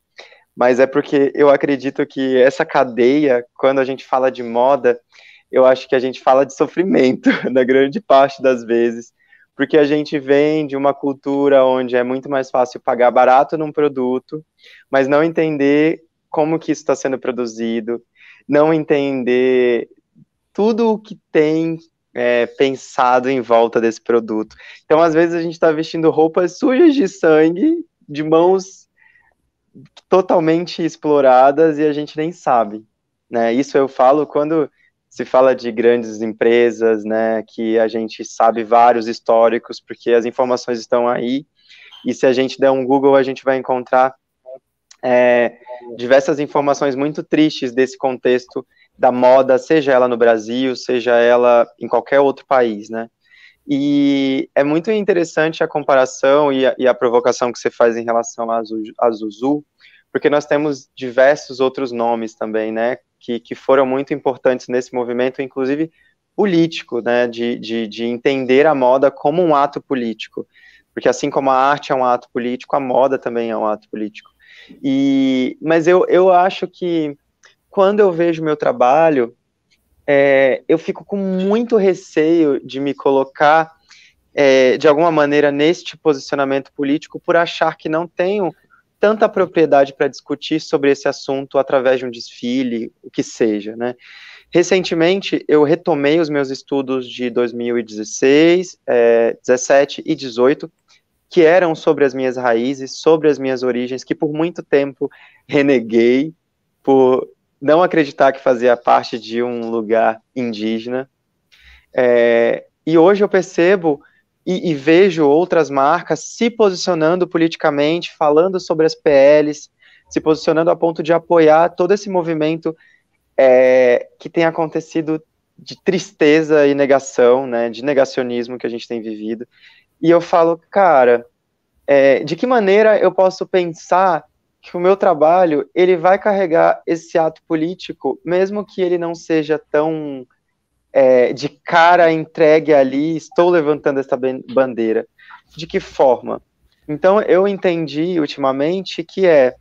Mas é porque eu acredito que essa cadeia, quando a gente fala de moda, eu acho que a gente fala de sofrimento, na grande parte das vezes, porque a gente vem de uma cultura onde é muito mais fácil pagar barato num produto, mas não entender como que isso está sendo produzido, não entender tudo o que tem é, pensado em volta desse produto. Então, às vezes, a gente está vestindo roupas sujas de sangue, de mãos totalmente exploradas e a gente nem sabe. Né? Isso eu falo quando se fala de grandes empresas, né, que a gente sabe vários históricos, porque as informações estão aí, e se a gente der um Google, a gente vai encontrar é, diversas informações muito tristes desse contexto da moda, seja ela no Brasil, seja ela em qualquer outro país, né? E é muito interessante a comparação e a, e a provocação que você faz em relação a, Zuzu, porque nós temos diversos outros nomes também, né, que, que foram muito importantes nesse movimento, inclusive político, né, de, de, de entender a moda como um ato político, porque assim como a arte é um ato político, a moda também é um ato político. E, mas eu, eu acho que quando eu vejo meu trabalho, é, eu fico com muito receio de me colocar é, de alguma maneira neste posicionamento político por achar que não tenho tanta propriedade para discutir sobre esse assunto através de um desfile, o que seja, né? Recentemente, eu retomei os meus estudos de 2016, é, 17 e 18, que eram sobre as minhas raízes, sobre as minhas origens, que por muito tempo reneguei por não acreditar que fazia parte de um lugar indígena. É, e hoje eu percebo e, e, vejo outras marcas se posicionando politicamente, falando sobre as PLs, se posicionando a ponto de apoiar todo esse movimento é, que tem acontecido de tristeza e negação, né, de negacionismo que a gente tem vivido. E eu falo, cara, é, de que maneira eu posso pensar que o meu trabalho ele vai carregar esse ato político, mesmo que ele não seja tão é, de cara entregue ali, estou levantando essa bandeira. De que forma? Então eu entendi ultimamente que é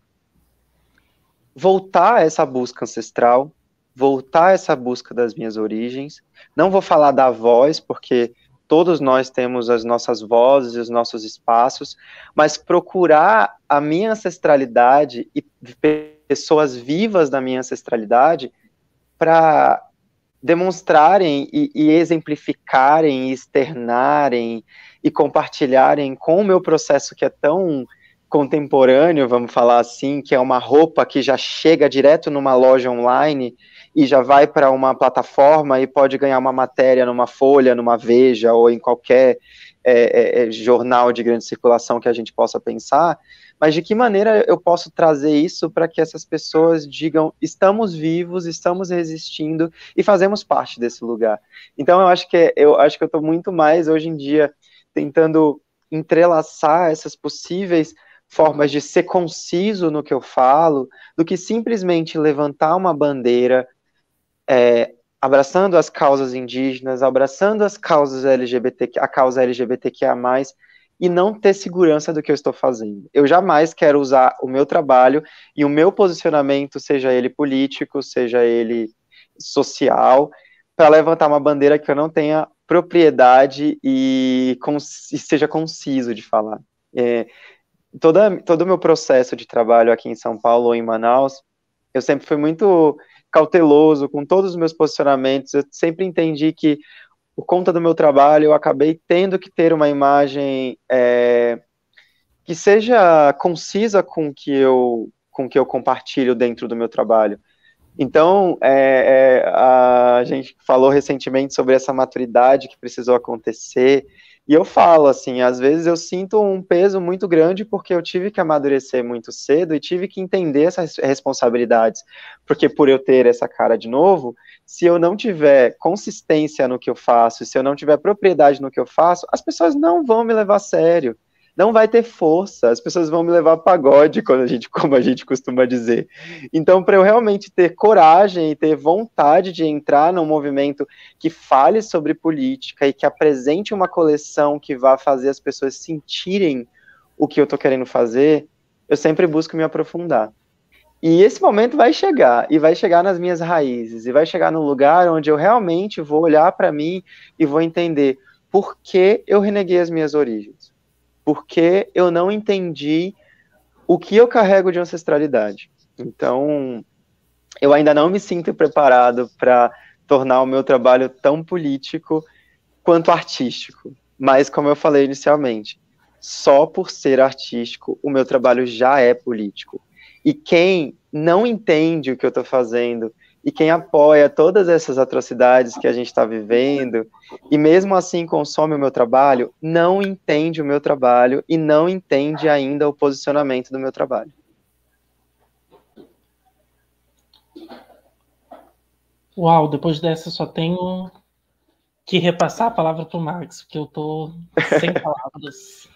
voltar a essa busca ancestral, voltar a essa busca das minhas origens. Não vou falar da voz, porque todos nós temos as nossas vozes e os nossos espaços, mas procurar a minha ancestralidade e pessoas vivas da minha ancestralidade para demonstrarem e, e, exemplificarem, externarem e compartilharem com o meu processo que é tão contemporâneo, vamos falar assim, que é uma roupa que já chega direto numa loja online e já vai para uma plataforma e pode ganhar uma matéria numa Folha, numa Veja ou em qualquer é, é, é, jornal de grande circulação que a gente possa pensar, mas de que maneira eu posso trazer isso para que essas pessoas digam estamos vivos, estamos resistindo e fazemos parte desse lugar. Então eu acho que eu acho que eu estou muito mais hoje em dia tentando entrelaçar essas possíveis formas de ser conciso no que eu falo, do que simplesmente levantar uma bandeira, é, abraçando as causas indígenas, abraçando as causas LGBT, a causa LGBTQIA+, e não ter segurança do que eu estou fazendo. Eu jamais quero usar o meu trabalho e o meu posicionamento, seja ele político, seja ele social, para levantar uma bandeira que eu não tenha propriedade e, e seja conciso de falar. É, toda, todo o meu processo de trabalho aqui em São Paulo ou em Manaus, eu sempre fui muito cauteloso com todos os meus posicionamentos. Eu sempre entendi que, por conta do meu trabalho, eu acabei tendo que ter uma imagem é, que seja concisa com que eu com que eu compartilho dentro do meu trabalho. Então, é, é, a gente falou recentemente sobre essa maturidade que precisou acontecer e eu falo assim, às vezes eu sinto um peso muito grande porque eu tive que amadurecer muito cedo e tive que entender essas responsabilidades. Porque por eu ter essa cara de novo, se eu não tiver consistência no que eu faço, se eu não tiver propriedade no que eu faço, as pessoas não vão me levar a sério não vai ter força, as pessoas vão me levar a pagode, quando a gente, como a gente costuma dizer. Então, para eu realmente ter coragem e ter vontade de entrar num movimento que fale sobre política e que apresente uma coleção que vá fazer as pessoas sentirem o que eu estou querendo fazer, eu sempre busco me aprofundar. E esse momento vai chegar, e vai chegar nas minhas raízes, e vai chegar num lugar onde eu realmente vou olhar para mim e vou entender por que eu reneguei as minhas origens porque eu não entendi o que eu carrego de ancestralidade. Então, eu ainda não me sinto preparado para tornar o meu trabalho tão político quanto artístico. Mas, como eu falei inicialmente, só por ser artístico, o meu trabalho já é político. E quem não entende o que eu estou fazendo e quem apoia todas essas atrocidades que a gente está vivendo e mesmo assim consome o meu trabalho, não entende o meu trabalho e não entende ainda o posicionamento do meu trabalho. Uau, depois dessa só tenho que repassar a palavra para o Max, porque eu estou sem palavras.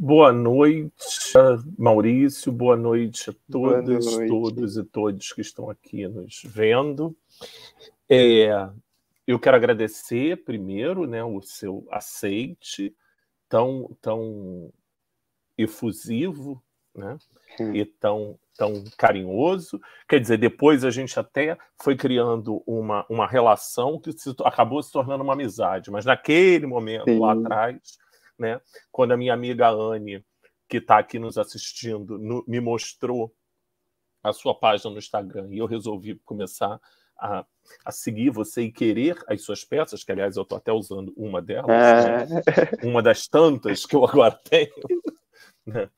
Boa noite, Maurício. Boa noite a todas, noite. todos e todos que estão aqui nos vendo. É, eu quero agradecer primeiro, né, o seu aceite tão tão efusivo, né, hum. e tão tão carinhoso. Quer dizer, depois a gente até foi criando uma, uma relação que se, acabou se tornando uma amizade, mas naquele momento Sim. lá atrás né? Quando a minha amiga Anne, que está aqui nos assistindo, no, me mostrou a sua página no Instagram e eu resolvi começar a, a seguir você e querer as suas peças, que aliás eu estou até usando uma delas, é. né? uma das tantas que eu agora tenho. Né?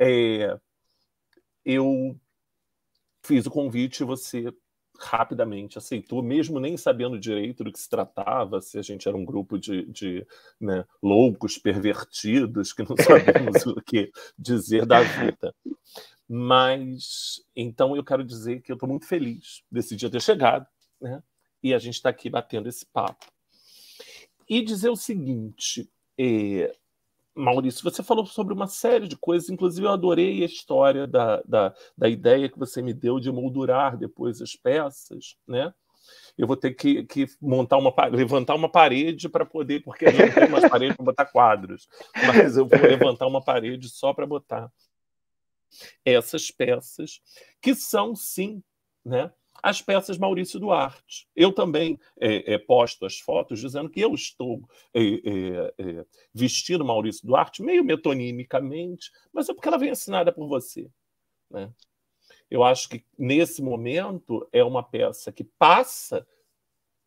É, eu fiz o convite e você rapidamente aceitou, mesmo nem sabendo direito do que se tratava, se a gente era um grupo de, de né, loucos, pervertidos, que não sabemos o que dizer da vida. Mas, então, eu quero dizer que eu estou muito feliz desse dia ter chegado, né? E a gente está aqui batendo esse papo. E dizer o seguinte: é, Maurício, você falou sobre uma série de coisas, inclusive eu adorei a história da, da, da ideia que você me deu de moldurar depois as peças, né? Eu vou ter que, que montar uma levantar uma parede para poder, porque não tem mais parede para botar quadros, mas eu vou levantar uma parede só para botar essas peças que são sim, né? As peças Maurício Duarte. Eu também é, é, posto as fotos dizendo que eu estou é, é, é, vestindo Maurício Duarte, meio metonimicamente, mas é porque ela vem assinada por você. Né? Eu acho que nesse momento é uma peça que passa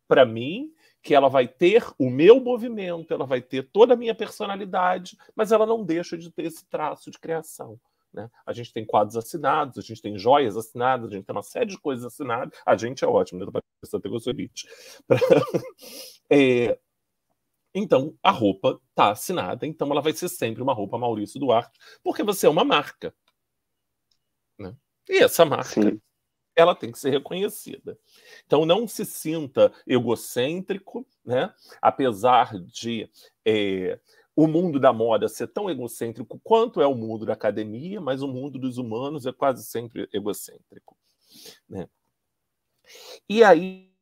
para mim que ela vai ter o meu movimento, ela vai ter toda a minha personalidade, mas ela não deixa de ter esse traço de criação. Né? A gente tem quadros assinados, a gente tem joias assinadas, a gente tem uma série de coisas assinadas. A gente é ótimo, né? Da Tegossolite. é, então, a roupa está assinada, então ela vai ser sempre uma roupa Maurício Duarte, porque você é uma marca. Né? E essa marca, Sim. ela tem que ser reconhecida. Então, não se sinta egocêntrico, né? apesar de é, o mundo da moda ser tão egocêntrico quanto é o mundo da academia, mas o mundo dos humanos é quase sempre egocêntrico. Né? E aí.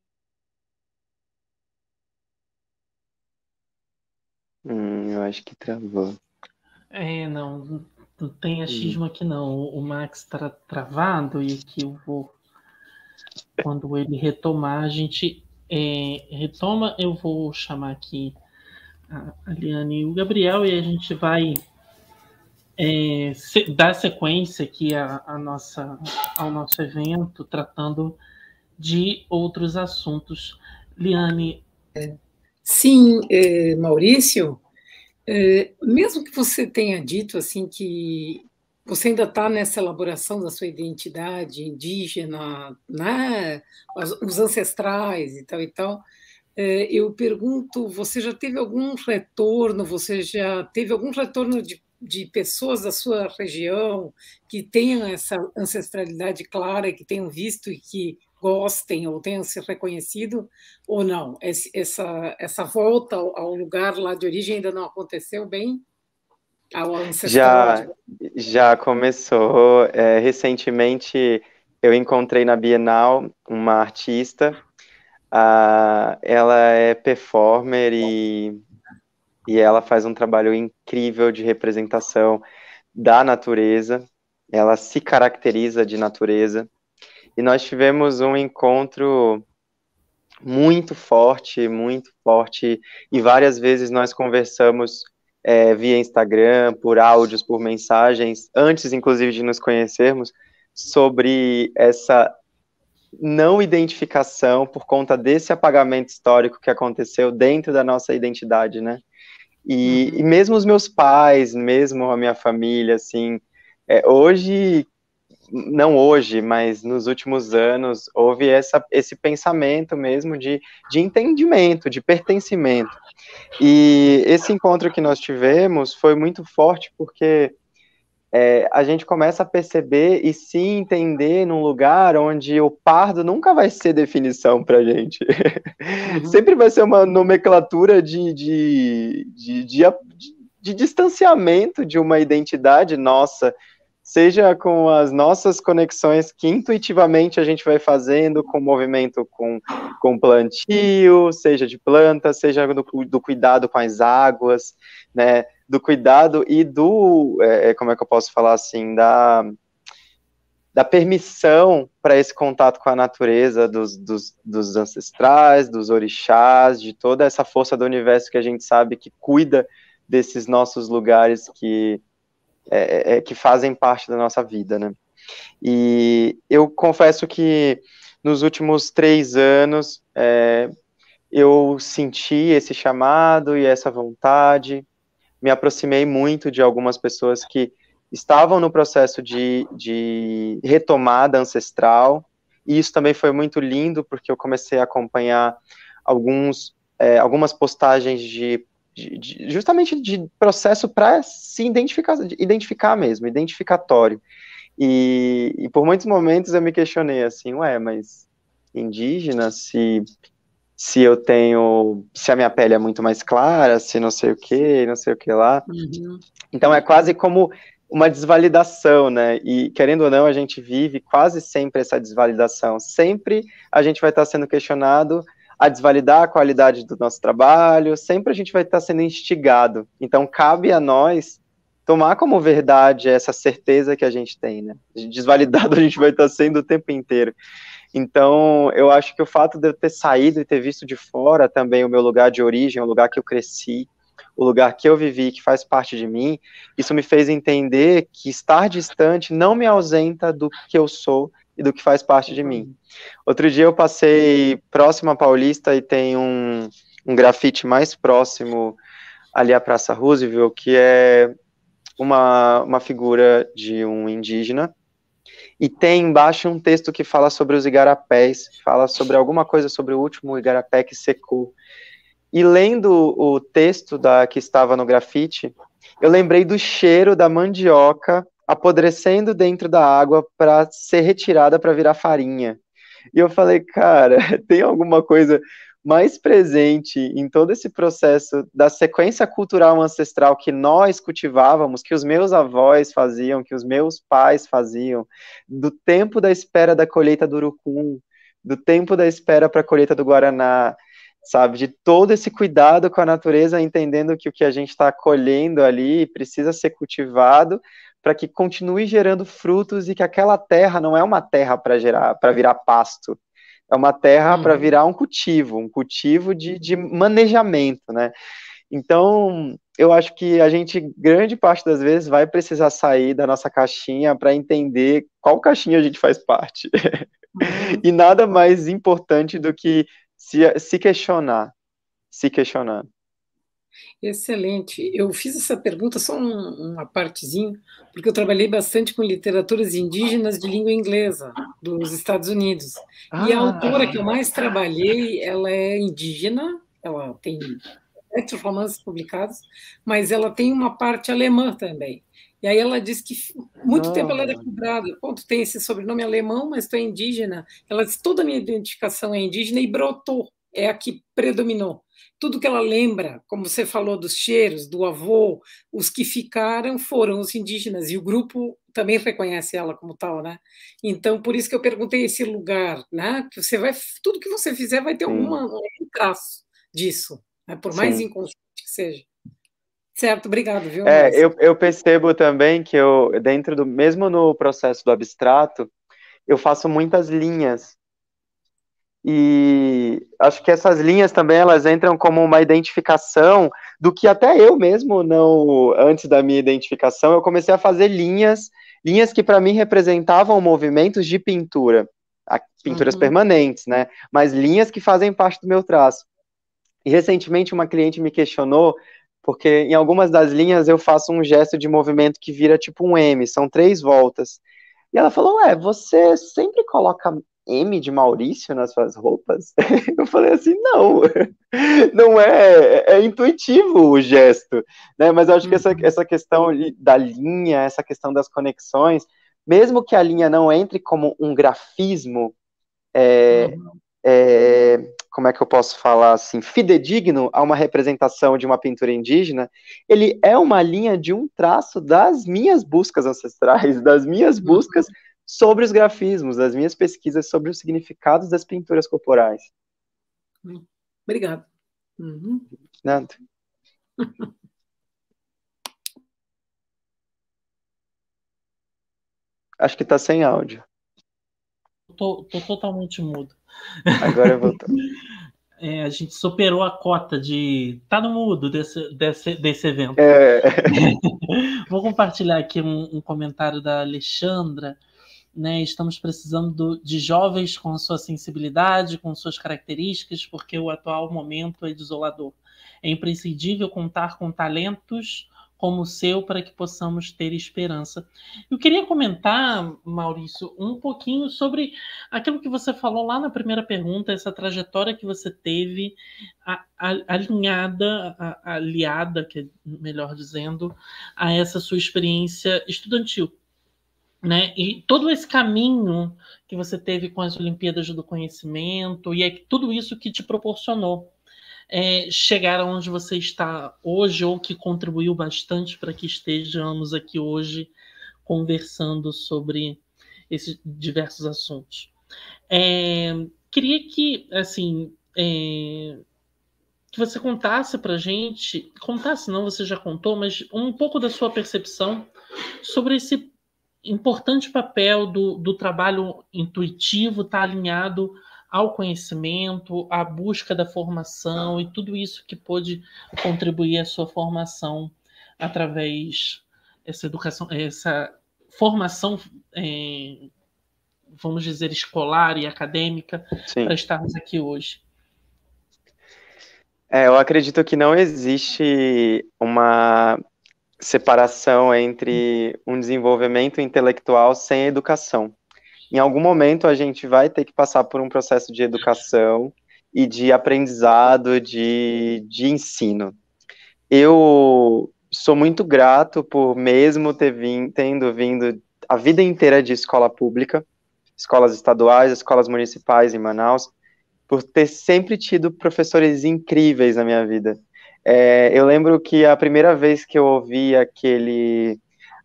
Hum, eu acho que travou. É, não, não tem achismo hum. aqui não. O Max está travado e que eu vou. Quando ele retomar, a gente é, retoma. Eu vou chamar aqui a Liane e o Gabriel, e a gente vai é, se, dar sequência aqui a, a, nossa, ao nosso evento, tratando de outros assuntos. Liane. Sim, é, Maurício, é, mesmo que você tenha dito assim que você ainda está nessa elaboração da sua identidade indígena, né? os ancestrais e tal e tal, é, eu pergunto: você já teve algum retorno? Você já teve algum retorno de, de pessoas da sua região que tenham essa ancestralidade clara, que tenham visto e que gostem ou tenham se reconhecido ou não? Essa, essa volta ao lugar lá de origem ainda não aconteceu bem? Já, já começou. É, recentemente eu encontrei na Bienal uma artista ah, ela é performer e, e ela faz um trabalho incrível de representação da natureza. Ela se caracteriza de natureza. E nós tivemos um encontro muito forte, muito forte, e várias vezes nós conversamos é, via Instagram, por áudios, por mensagens, antes inclusive de nos conhecermos, sobre essa não identificação por conta desse apagamento histórico que aconteceu dentro da nossa identidade, né? E, uhum. e mesmo os meus pais, mesmo a minha família, assim, é, hoje, não hoje, mas nos últimos anos, houve essa, esse pensamento mesmo de, de entendimento, de pertencimento. E esse encontro que nós tivemos foi muito forte porque é, a gente começa a perceber e se entender num lugar onde o pardo nunca vai ser definição para a gente. Uhum. Sempre vai ser uma nomenclatura de, de, de, de, de distanciamento de uma identidade nossa, seja com as nossas conexões que intuitivamente a gente vai fazendo com o movimento com, com plantio, seja de planta, seja do, do cuidado com as águas, né? Do cuidado e do, é, é, como é que eu posso falar assim, da, da permissão para esse contato com a natureza, dos, dos, dos, ancestrais, dos orixás, de toda essa força do universo que a gente sabe que cuida desses nossos lugares que, é, é, é que fazem parte da nossa vida, né? E eu confesso que nos últimos três anos é, eu senti esse chamado e essa vontade me aproximei muito de algumas pessoas que estavam no processo de, de retomada ancestral, e isso também foi muito lindo, porque eu comecei a acompanhar alguns, é, algumas postagens de, de, de, justamente de processo para se identificar, identificar mesmo, identificatório. E, e por muitos momentos eu me questionei assim, ué, mas indígena, se se eu tenho, se a minha pele é muito mais clara, se não sei o que, não sei o que lá. Uhum. Então é quase como uma desvalidação, né? E querendo ou não, a gente vive quase sempre essa desvalidação. Sempre a gente vai estar sendo questionado a desvalidar a qualidade do nosso trabalho, sempre a gente vai estar sendo instigado. Então cabe a nós tomar como verdade essa certeza que a gente tem, né? Desvalidado a gente vai estar sendo o tempo inteiro. Então, eu acho que o fato de eu ter saído e ter visto de fora também o meu lugar de origem, o lugar que eu cresci, o lugar que eu vivi, que faz parte de mim, isso me fez entender que estar distante não me ausenta do que eu sou e do que faz parte de mim. Outro dia eu passei próximo à Paulista e tem um, um grafite mais próximo ali à Praça Roosevelt, que é uma, uma figura de um indígena e tem embaixo um texto que fala sobre os igarapés, fala sobre alguma coisa sobre o último igarapé que secou. E lendo o texto da que estava no grafite, eu lembrei do cheiro da mandioca apodrecendo dentro da água para ser retirada para virar farinha. E eu falei, cara, tem alguma coisa mais presente em todo esse processo da sequência cultural ancestral que nós cultivávamos, que os meus avós faziam, que os meus pais faziam, do tempo da espera da colheita do urucum, do tempo da espera para a colheita do guaraná, sabe, de todo esse cuidado com a natureza, entendendo que o que a gente está colhendo ali precisa ser cultivado para que continue gerando frutos e que aquela terra não é uma terra para gerar, para virar pasto, é uma terra para uhum. virar um cultivo, um cultivo de, de manejamento, né? Então, eu acho que a gente, grande parte das vezes, vai precisar sair da nossa caixinha para entender qual caixinha a gente faz parte. Uhum. e nada mais importante do que se, se questionar. Se questionar. Excelente. Eu fiz essa pergunta só um, uma partezinha, porque eu trabalhei bastante com literaturas indígenas de língua inglesa dos Estados Unidos. Ah. E a ah. autora que eu mais trabalhei, ela é indígena, ela tem sete romances publicados, mas ela tem uma parte alemã também. E aí ela diz que muito tempo ela era cobrada. Ponto, tem esse sobrenome alemão, mas tu é indígena. Ela diz toda a minha identificação é indígena e brotou, é a que predominou tudo que ela lembra, como você falou dos cheiros, do avô, os que ficaram foram os indígenas, e o grupo também reconhece ela como tal, né? Então, por isso que eu perguntei esse lugar, né? Que você vai, tudo que você fizer vai ter alguma, um traço disso, né? por mais Sim. inconsciente que seja. Certo, obrigado, viu? É, eu, eu percebo também que eu, dentro do, mesmo no processo do abstrato, eu faço muitas linhas e acho que essas linhas também elas entram como uma identificação do que até eu mesmo não antes da minha identificação eu comecei a fazer linhas linhas que para mim representavam movimentos de pintura pinturas uhum. permanentes, né? Mas linhas que fazem parte do meu traço. E recentemente uma cliente me questionou porque em algumas das linhas eu faço um gesto de movimento que vira tipo um M, são três voltas. E ela falou: Ué, você sempre coloca M de Maurício nas suas roupas? Eu falei assim: Não, não é, é, é intuitivo o gesto, né? Mas eu acho que essa, uhum. essa questão da linha, essa questão das conexões, mesmo que a linha não entre como um grafismo, é, uhum. é, como é que eu posso falar assim, fidedigno a uma representação de uma pintura indígena, ele é uma linha de um traço das minhas buscas ancestrais, das minhas buscas sobre os grafismos, das minhas pesquisas sobre os significados das pinturas corporais. Obrigado. Uhum. Nada. Acho que está sem áudio. Tô, tô totalmente mudo. Agora voltou. É, a gente superou a cota de tá no mudo desse, desse, desse evento. É. Vou compartilhar aqui um, um, comentário da Alexandra. Né, estamos precisando de jovens com sua sensibilidade, com suas características, porque o atual momento é desolador. É imprescindível contar com talentos como o seu para que possamos ter esperança. Eu queria comentar, Maurício, um pouquinho sobre aquilo que você falou lá na primeira pergunta, essa trajetória que você teve a, a, alinhada, a, aliada, que é melhor dizendo, a essa sua experiência estudantil. Né? E todo esse caminho que você teve com as Olimpíadas do Conhecimento e é tudo isso que te proporcionou é, chegar onde você está hoje ou que contribuiu bastante para que estejamos aqui hoje conversando sobre esses diversos assuntos. É, queria que, assim, é, que você contasse para gente, contasse não, você já contou, mas um pouco da sua percepção sobre esse importante papel do, do trabalho intuitivo, estar tá alinhado ao conhecimento, à busca da formação e tudo isso que pôde contribuir à sua formação através dessa educação, essa formação, é, vamos dizer, escolar e acadêmica para estarmos aqui hoje. É, eu acredito que não existe uma separação entre um desenvolvimento intelectual sem educação em algum momento a gente vai ter que passar por um processo de educação e de aprendizado, de, de ensino. Eu sou muito grato por mesmo ter vim, tendo vindo a vida inteira de escola pública, escolas estaduais, escolas municipais em Manaus, por ter sempre tido professores incríveis na minha vida. É, eu lembro que a primeira vez que eu ouvi aquele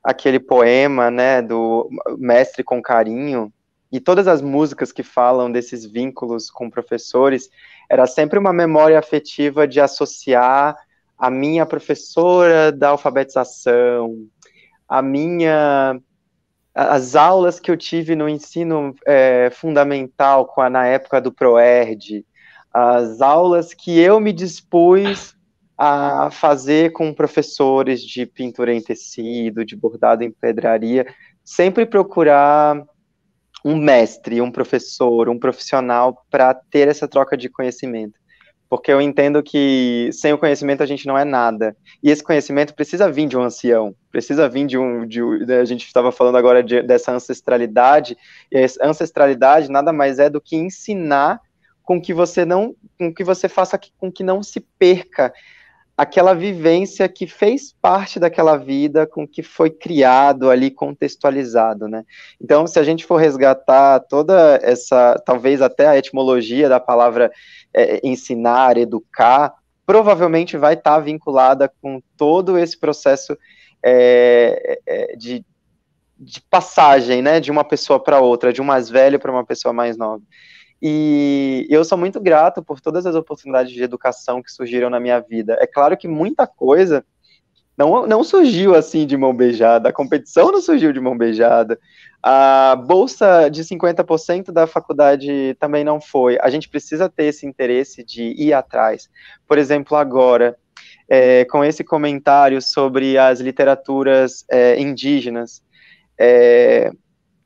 aquele poema, né, do Mestre com Carinho, e todas as músicas que falam desses vínculos com professores, era sempre uma memória afetiva de associar a minha professora da alfabetização, a minha as aulas que eu tive no ensino é, fundamental a, na época do Proerd, as aulas que eu me dispus a fazer com professores de pintura em tecido, de bordado em pedraria, sempre procurar um mestre, um professor, um profissional para ter essa troca de conhecimento. Porque eu entendo que sem o conhecimento a gente não é nada. E esse conhecimento precisa vir de um ancião, precisa vir de um. De, né, a gente estava falando agora de, dessa ancestralidade, e essa ancestralidade nada mais é do que ensinar com que você não. com que você faça com que não se perca aquela vivência que fez parte daquela vida com que foi criado ali, contextualizado, né? Então, se a gente for resgatar toda essa, talvez até a etimologia da palavra é, ensinar, educar, provavelmente vai estar vinculada com todo esse processo é, é, de, de passagem, né, de uma pessoa para outra, de um mais velho para uma pessoa mais nova. E eu sou muito grato por todas as oportunidades de educação que surgiram na minha vida. É claro que muita coisa não, não surgiu assim de mão beijada, a competição não surgiu de mão beijada, a bolsa de 50% da faculdade também não foi. A gente precisa ter esse interesse de ir atrás. Por exemplo, agora, é, com esse comentário sobre as literaturas é, indígenas, é,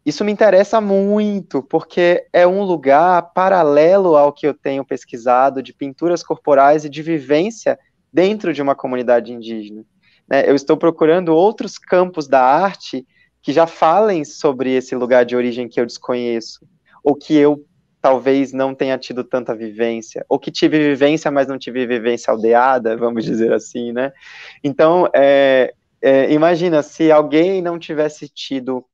isso me interessa muito, porque é um lugar paralelo ao que eu tenho pesquisado de pinturas corporais e de vivência dentro de uma comunidade indígena. Né? Eu estou procurando outros campos da arte que já falem sobre esse lugar de origem que eu desconheço, ou que eu talvez não tenha tido tanta vivência, ou que tive vivência, mas não tive vivência aldeada, vamos dizer assim, né? Então, é, é, imagina se alguém não tivesse tido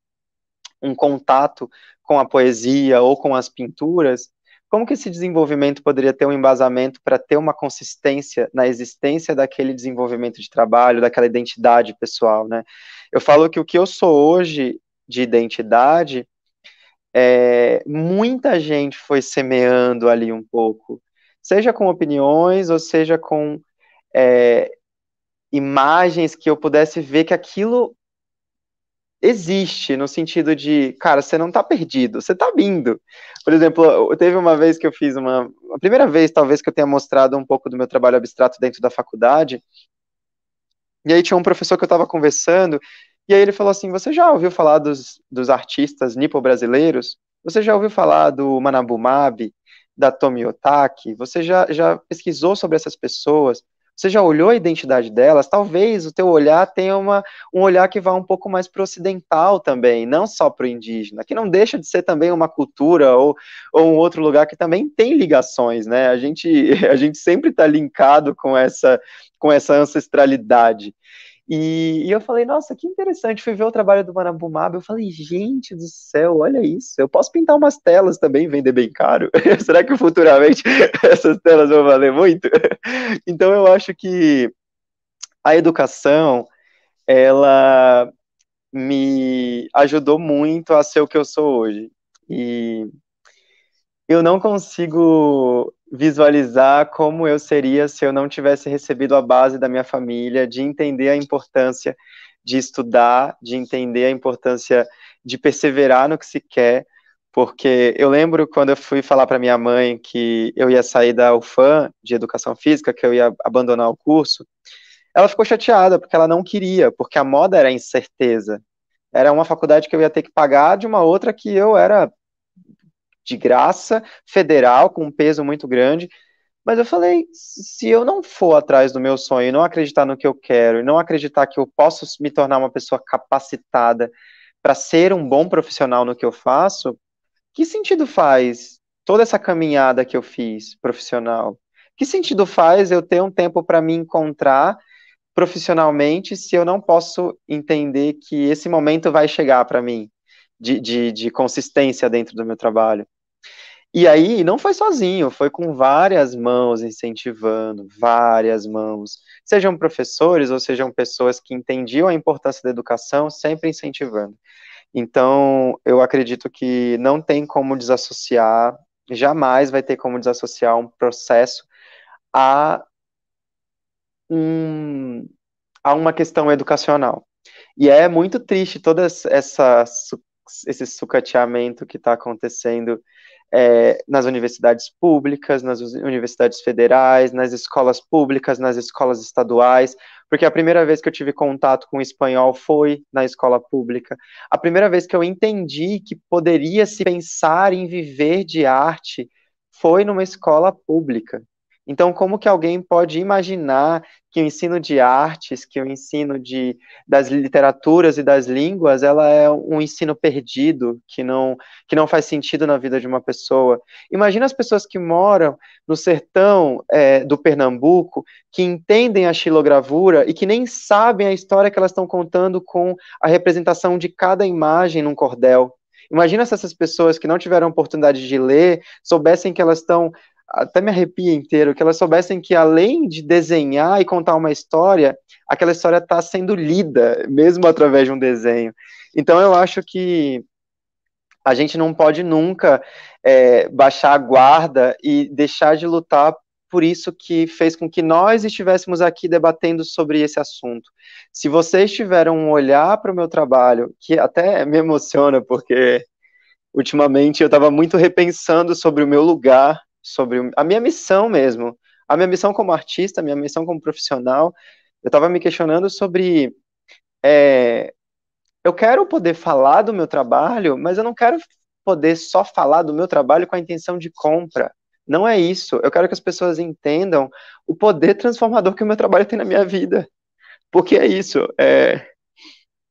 um contato com a poesia ou com as pinturas, como que esse desenvolvimento poderia ter um embasamento para ter uma consistência na existência daquele desenvolvimento de trabalho, daquela identidade pessoal, né? Eu falo que o que eu sou hoje de identidade, é, muita gente foi semeando ali um pouco, seja com opiniões ou seja com é, imagens que eu pudesse ver que aquilo existe, no sentido de, cara, você não tá perdido, você tá vindo. Por exemplo, teve uma vez que eu fiz uma. A primeira vez, talvez, que eu tenha mostrado um pouco do meu trabalho abstrato dentro da faculdade. E aí tinha um professor que eu estava conversando, e aí ele falou assim: Você já ouviu falar dos, dos artistas nipo-brasileiros? Você já ouviu falar do Manabu Mabi, da Tomi Otaki? Você já, já pesquisou sobre essas pessoas? Você já olhou a identidade delas? Talvez o teu olhar tenha uma, um olhar que vá um pouco mais para o ocidental também, não só para o indígena, que não deixa de ser também uma cultura ou, ou um outro lugar que também tem ligações, né? A gente, a gente sempre está linkado com essa, com essa ancestralidade. E, e, eu falei, nossa, que interessante. Fui ver o trabalho do Manabumab. Eu falei, gente do céu, olha isso. Eu posso pintar umas telas também, vender bem caro. Será que futuramente essas telas vão valer muito? então eu acho que a educação, ela me ajudou muito a ser o que eu sou hoje. E eu não consigo visualizar como eu seria se eu não tivesse recebido a base da minha família, de entender a importância de estudar, de entender a importância de perseverar no que se quer, porque eu lembro quando eu fui falar para minha mãe que eu ia sair da UFAM de educação física, que eu ia abandonar o curso, ela ficou chateada porque ela não queria, porque a moda era incerteza. Era uma faculdade que eu ia ter que pagar de uma outra que eu era de graça, federal, com um peso muito grande. Mas eu falei, se eu não for atrás do meu sonho, não acreditar no que eu quero, e não acreditar que eu posso me tornar uma pessoa capacitada para ser um bom profissional no que eu faço, que sentido faz toda essa caminhada que eu fiz profissional? Que sentido faz eu ter um tempo para me encontrar profissionalmente se eu não posso entender que esse momento vai chegar para mim? De, de, de consistência dentro do meu trabalho. E aí, não foi sozinho, foi com várias mãos incentivando, várias mãos. Sejam professores ou sejam pessoas que entendiam a importância da educação, sempre incentivando. Então, eu acredito que não tem como desassociar, jamais vai ter como desassociar um processo a, um, a uma questão educacional. E é muito triste toda essa esse sucateamento que está acontecendo é, nas universidades públicas, nas universidades federais, nas escolas públicas, nas escolas estaduais, porque a primeira vez que eu tive contato com o espanhol foi na escola pública. A primeira vez que eu entendi que poderia se pensar em viver de arte foi numa escola pública. Então, como que alguém pode imaginar que o ensino de artes, que o ensino de, das literaturas e das línguas, ela é um ensino perdido, que não, que não faz sentido na vida de uma pessoa. Imagina as pessoas que moram no sertão é, do Pernambuco, que entendem a xilogravura e que nem sabem a história que elas estão contando com a representação de cada imagem num cordel. Imagina se essas pessoas que não tiveram oportunidade de ler soubessem que elas estão até me arrepia inteiro, que elas soubessem que além de desenhar e contar uma história, aquela história está sendo lida, mesmo através de um desenho. Então eu acho que a gente não pode nunca é, baixar a guarda e deixar de lutar por isso que fez com que nós estivéssemos aqui debatendo sobre esse assunto. Se vocês tiveram um olhar para o meu trabalho, que até me emociona, porque ultimamente eu estava muito repensando sobre o meu lugar sobre a minha missão mesmo, a minha missão como artista, a minha missão como profissional. Eu estava me questionando sobre é, eu quero poder falar do meu trabalho, mas eu não quero poder só falar do meu trabalho com a intenção de compra. Não é isso. Eu quero que as pessoas entendam o poder transformador que o meu trabalho tem na minha vida. Porque é isso. É...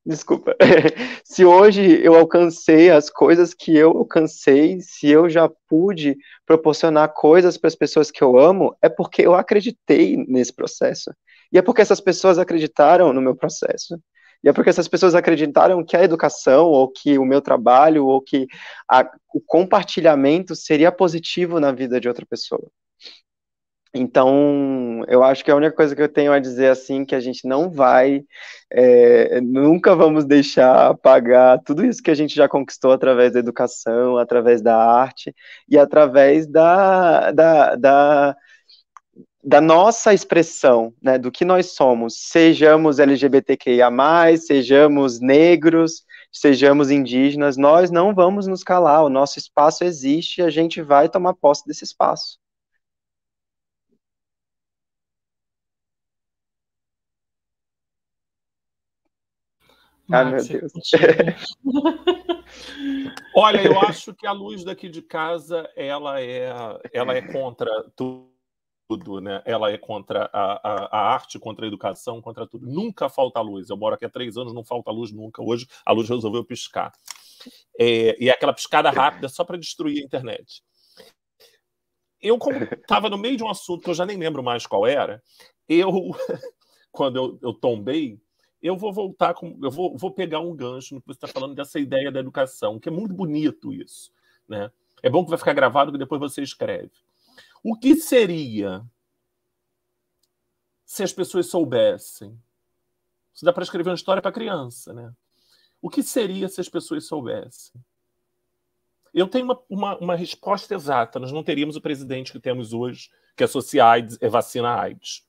Desculpa. se hoje eu alcancei as coisas que eu alcancei, se eu já pude proporcionar coisas para as pessoas que eu amo, é porque eu acreditei nesse processo. E é porque essas pessoas acreditaram no meu processo. E é porque essas pessoas acreditaram que a educação, ou que o meu trabalho, ou que a, o compartilhamento seria positivo na vida de outra pessoa. Então, eu acho que a única coisa que eu tenho a dizer assim que a gente não vai, é, nunca vamos deixar apagar tudo isso que a gente já conquistou através da educação, através da arte e através da, da, da da nossa expressão, né, do que nós somos, sejamos LGBTQIA+, sejamos negros, sejamos indígenas, nós não vamos nos calar, o nosso espaço existe e a gente vai tomar posse desse espaço. Ah, meu Deus. Olha, eu acho que a luz daqui de casa, ela é, ela é contra tudo né? Ela é contra a, a, a, arte, contra a educação, contra tudo. Nunca falta luz. Eu moro aqui há três anos, não falta luz nunca. Hoje a luz resolveu piscar. É, e é aquela piscada rápida só para destruir a internet. Eu, como estava no meio de um assunto que eu já nem lembro mais qual era, eu, quando eu, eu tombei, eu vou voltar com. Eu vou, vou pegar um gancho no que você está falando dessa ideia da educação, que é muito bonito isso. Né? É bom que vai ficar gravado que depois você escreve. O que seria se as pessoas soubessem? Isso dá para escrever uma história para criança, né? O que seria se as pessoas soubessem? Eu tenho uma, uma, uma, resposta exata. Nós não teríamos o presidente que temos hoje, que associa AIDS, é vacina AIDS.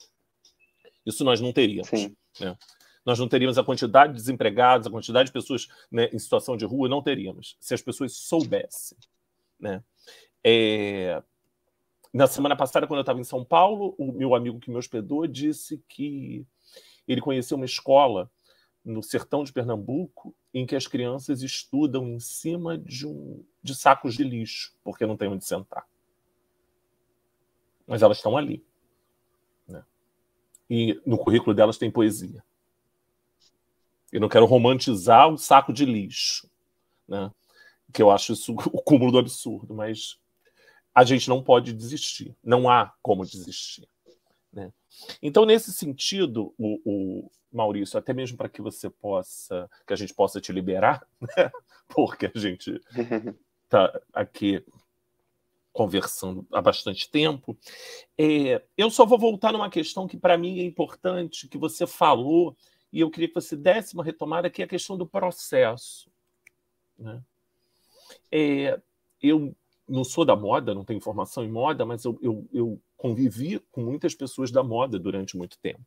Isso nós não teríamos. Né? Nós não teríamos a quantidade de desempregados, a quantidade de pessoas né, em situação de rua, não teríamos, se as pessoas soubessem. Né? É, na semana passada, quando eu estava em São Paulo, o meu amigo que me hospedou disse que ele conheceu uma escola no sertão de Pernambuco em que as crianças estudam em cima de, um, de sacos de lixo, porque não tem onde sentar. Mas elas estão ali. Né? E no currículo delas tem poesia. Eu não quero romantizar o saco de lixo, né? que eu acho isso o cúmulo do absurdo, mas a gente não pode desistir. Não há como desistir. Né? Então, nesse sentido, o, o Maurício, até mesmo para que você possa, que a gente possa te liberar, né? porque a gente está aqui conversando há bastante tempo, é, eu só vou voltar numa questão que para mim é importante, que você falou, e eu queria que você desse uma retomada, que é a questão do processo. Né? É, eu não sou da moda, não tenho formação em moda, mas eu, eu, eu convivi com muitas pessoas da moda durante muito tempo.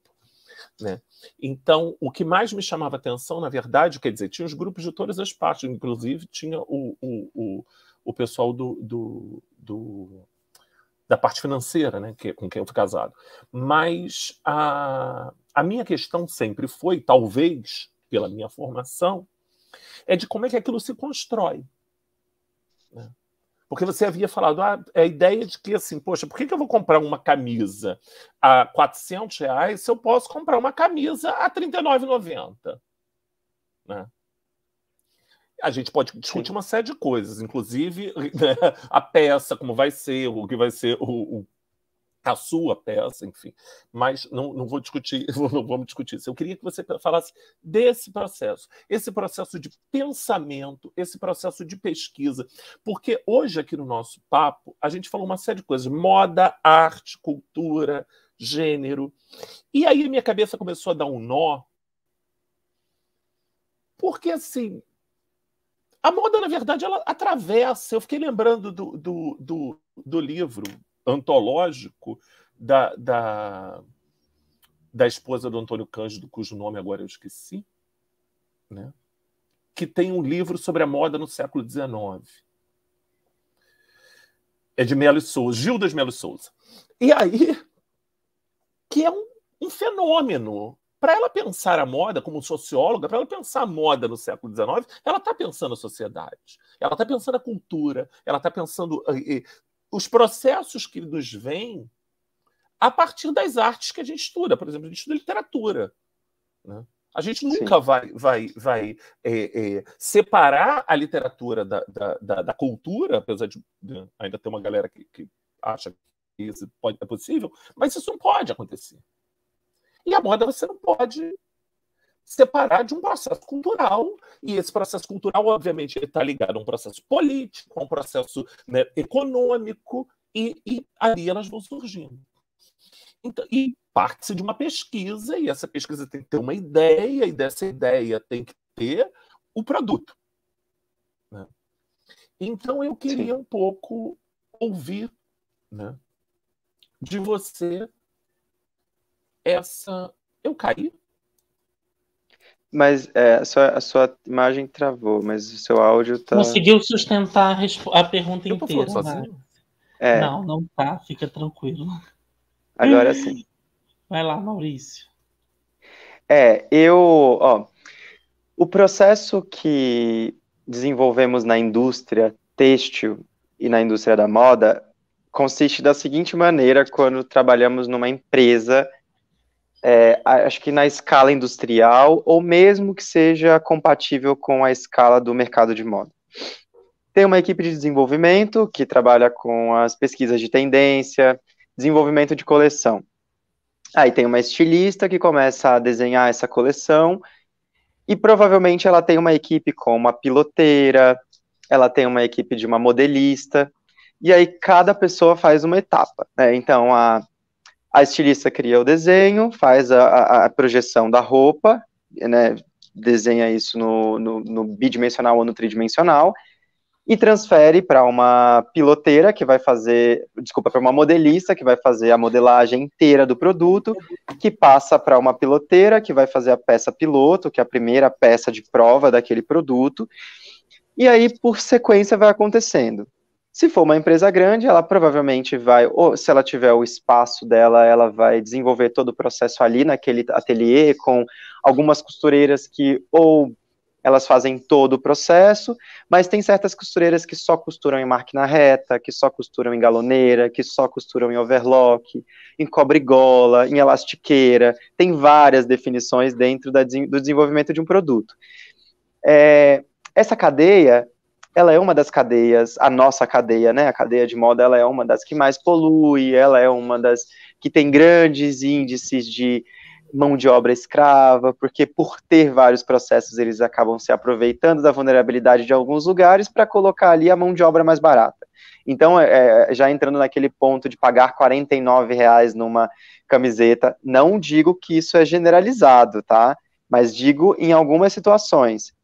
Né? Então, o que mais me chamava atenção, na verdade, quer dizer, tinha os grupos de todas as partes, inclusive tinha o, o, o, o pessoal do, do, do, da parte financeira, né, que, com quem eu fui casado. Mas a, a minha questão sempre foi, talvez pela minha formação, é de como é que aquilo se constrói. Né? Porque você havia falado ah, é a ideia de que, assim, poxa, por que, que eu vou comprar uma camisa a 400 reais se eu posso comprar uma camisa a R$ 39,90? Né? A gente pode discutir uma série de coisas, inclusive né, a peça, como vai ser, o que vai ser o, o a sua peça, enfim. Mas não, não vou discutir, não vamos discutir isso. Eu queria que você falasse desse processo, esse processo de pensamento, esse processo de pesquisa, porque hoje aqui no nosso papo a gente falou uma série de coisas: moda, arte, cultura, gênero. E aí minha cabeça começou a dar um nó, porque assim. A moda, na verdade, ela atravessa. Eu fiquei lembrando do, do, do, do livro antológico da, da, da esposa do Antônio Cândido, cujo nome agora eu esqueci, né? que tem um livro sobre a moda no século XIX. É de Melo Souza, Gildas Melo Souza. E aí, que é um, um fenômeno para ela pensar a moda como socióloga, para ela pensar a moda no século XIX, ela está pensando a sociedade, ela está pensando a cultura, ela está pensando eh, eh, os processos que nos vêm a partir das artes que a gente estuda. Por exemplo, a gente estuda literatura. Né? A gente nunca Sim. vai, vai, vai é, é, separar a literatura da, da, da, da, cultura, apesar de né, ainda ter uma galera que, que acha que isso pode, é possível, mas isso não pode acontecer. E a moda você não pode separar de um processo cultural, e esse processo cultural, obviamente, está ligado a um processo político, a um processo né, econômico, e, e ali elas vão surgindo. Então, e parte-se de uma pesquisa, e essa pesquisa tem que ter uma ideia, e dessa ideia tem que ter o produto. Né? Então, eu queria Sim. um pouco ouvir né, de você essa. Eu caí? Mas é, a, sua, a sua imagem travou, mas o seu áudio tá. Conseguiu sustentar a, a pergunta eu inteira. É. Não, não tá, fica tranquilo. Agora sim. Vai lá, Maurício. É, eu, ó, o processo que desenvolvemos na indústria têxtil e na indústria da moda consiste da seguinte maneira quando trabalhamos numa empresa, é, acho que na escala industrial, ou mesmo que seja compatível com a escala do mercado de moda. Tem uma equipe de desenvolvimento que trabalha com as pesquisas de tendência, desenvolvimento de coleção. Aí tem uma estilista que começa a desenhar essa coleção e provavelmente ela tem uma equipe com uma piloteira, ela tem uma equipe de uma modelista, e aí cada pessoa faz uma etapa, né? Então a, a estilista cria o desenho, faz a, a, a projeção da roupa, né? Desenha isso no, no, no bidimensional ou no tridimensional, e transfere para uma piloteira que vai fazer, desculpa, para uma modelista que vai fazer a modelagem inteira do produto, que passa para uma piloteira que vai fazer a peça piloto, que é a primeira peça de prova daquele produto. E aí, por sequência, vai acontecendo. Se for uma empresa grande, ela provavelmente vai, ou se ela tiver o espaço dela, ela vai desenvolver todo o processo ali naquele ateliê com algumas costureiras que ou elas fazem todo o processo, mas tem certas costureiras que só costuram em máquina reta, que só costuram em galoneira, que só costuram em overlock, em cobre-gola, em elastiqueira, tem várias definições dentro da, do desenvolvimento de um produto. É, essa cadeia, ela é uma das cadeias, a nossa cadeia, né, a cadeia de moda, ela é uma das que mais polui, ela é uma das que tem grandes índices de mão de obra escrava, porque por ter vários processos eles acabam se aproveitando da vulnerabilidade de alguns lugares para colocar ali a mão de obra mais barata. Então, é, é já entrando naquele ponto de pagar R$ reais numa camiseta, não digo que isso é generalizado, tá? Mas digo em algumas situações.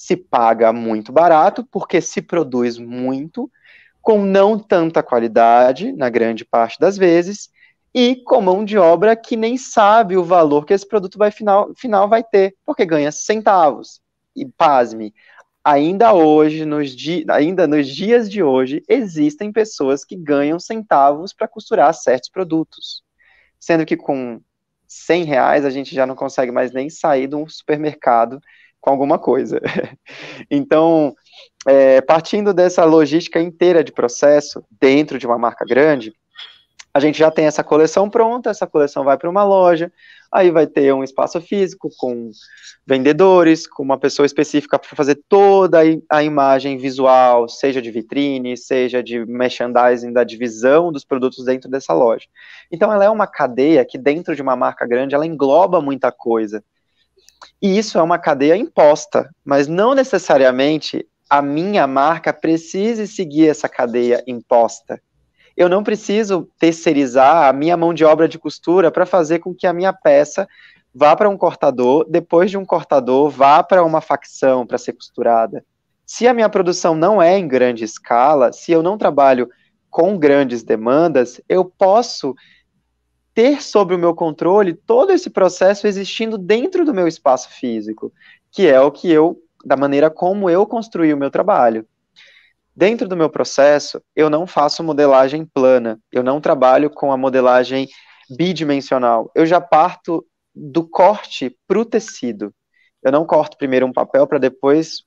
Se paga muito barato, porque se produz muito, com não tanta qualidade, na grande parte das vezes, e com mão de obra que nem sabe o valor que esse produto vai final, final vai ter, porque ganha centavos. E pasme, ainda hoje, nos di, ainda nos dias de hoje, existem pessoas que ganham centavos para costurar certos produtos. Sendo que com 100 reais a gente já não consegue mais nem sair de um supermercado com alguma coisa. então, é, partindo dessa logística inteira de processo dentro de uma marca grande, a gente já tem essa coleção pronta, essa coleção vai para uma loja, aí vai ter um espaço físico com vendedores, com uma pessoa específica para fazer toda a imagem visual, seja de vitrine, seja de merchandising da divisão dos produtos dentro dessa loja. Então ela é uma cadeia que dentro de uma marca grande ela engloba muita coisa. E isso é uma cadeia imposta, mas não necessariamente a minha marca precise seguir essa cadeia imposta eu não preciso terceirizar a minha mão de obra de costura para fazer com que a minha peça vá para um cortador, depois de um cortador, vá para uma facção para ser costurada. Se a minha produção não é em grande escala, se eu não trabalho com grandes demandas, eu posso ter sob o meu controle todo esse processo existindo dentro do meu espaço físico, que é o que eu, da maneira como eu construí o meu trabalho. Dentro do meu processo, eu não faço modelagem plana, eu não trabalho com a modelagem bidimensional. Eu já parto do corte para o tecido. Eu não corto primeiro um papel para depois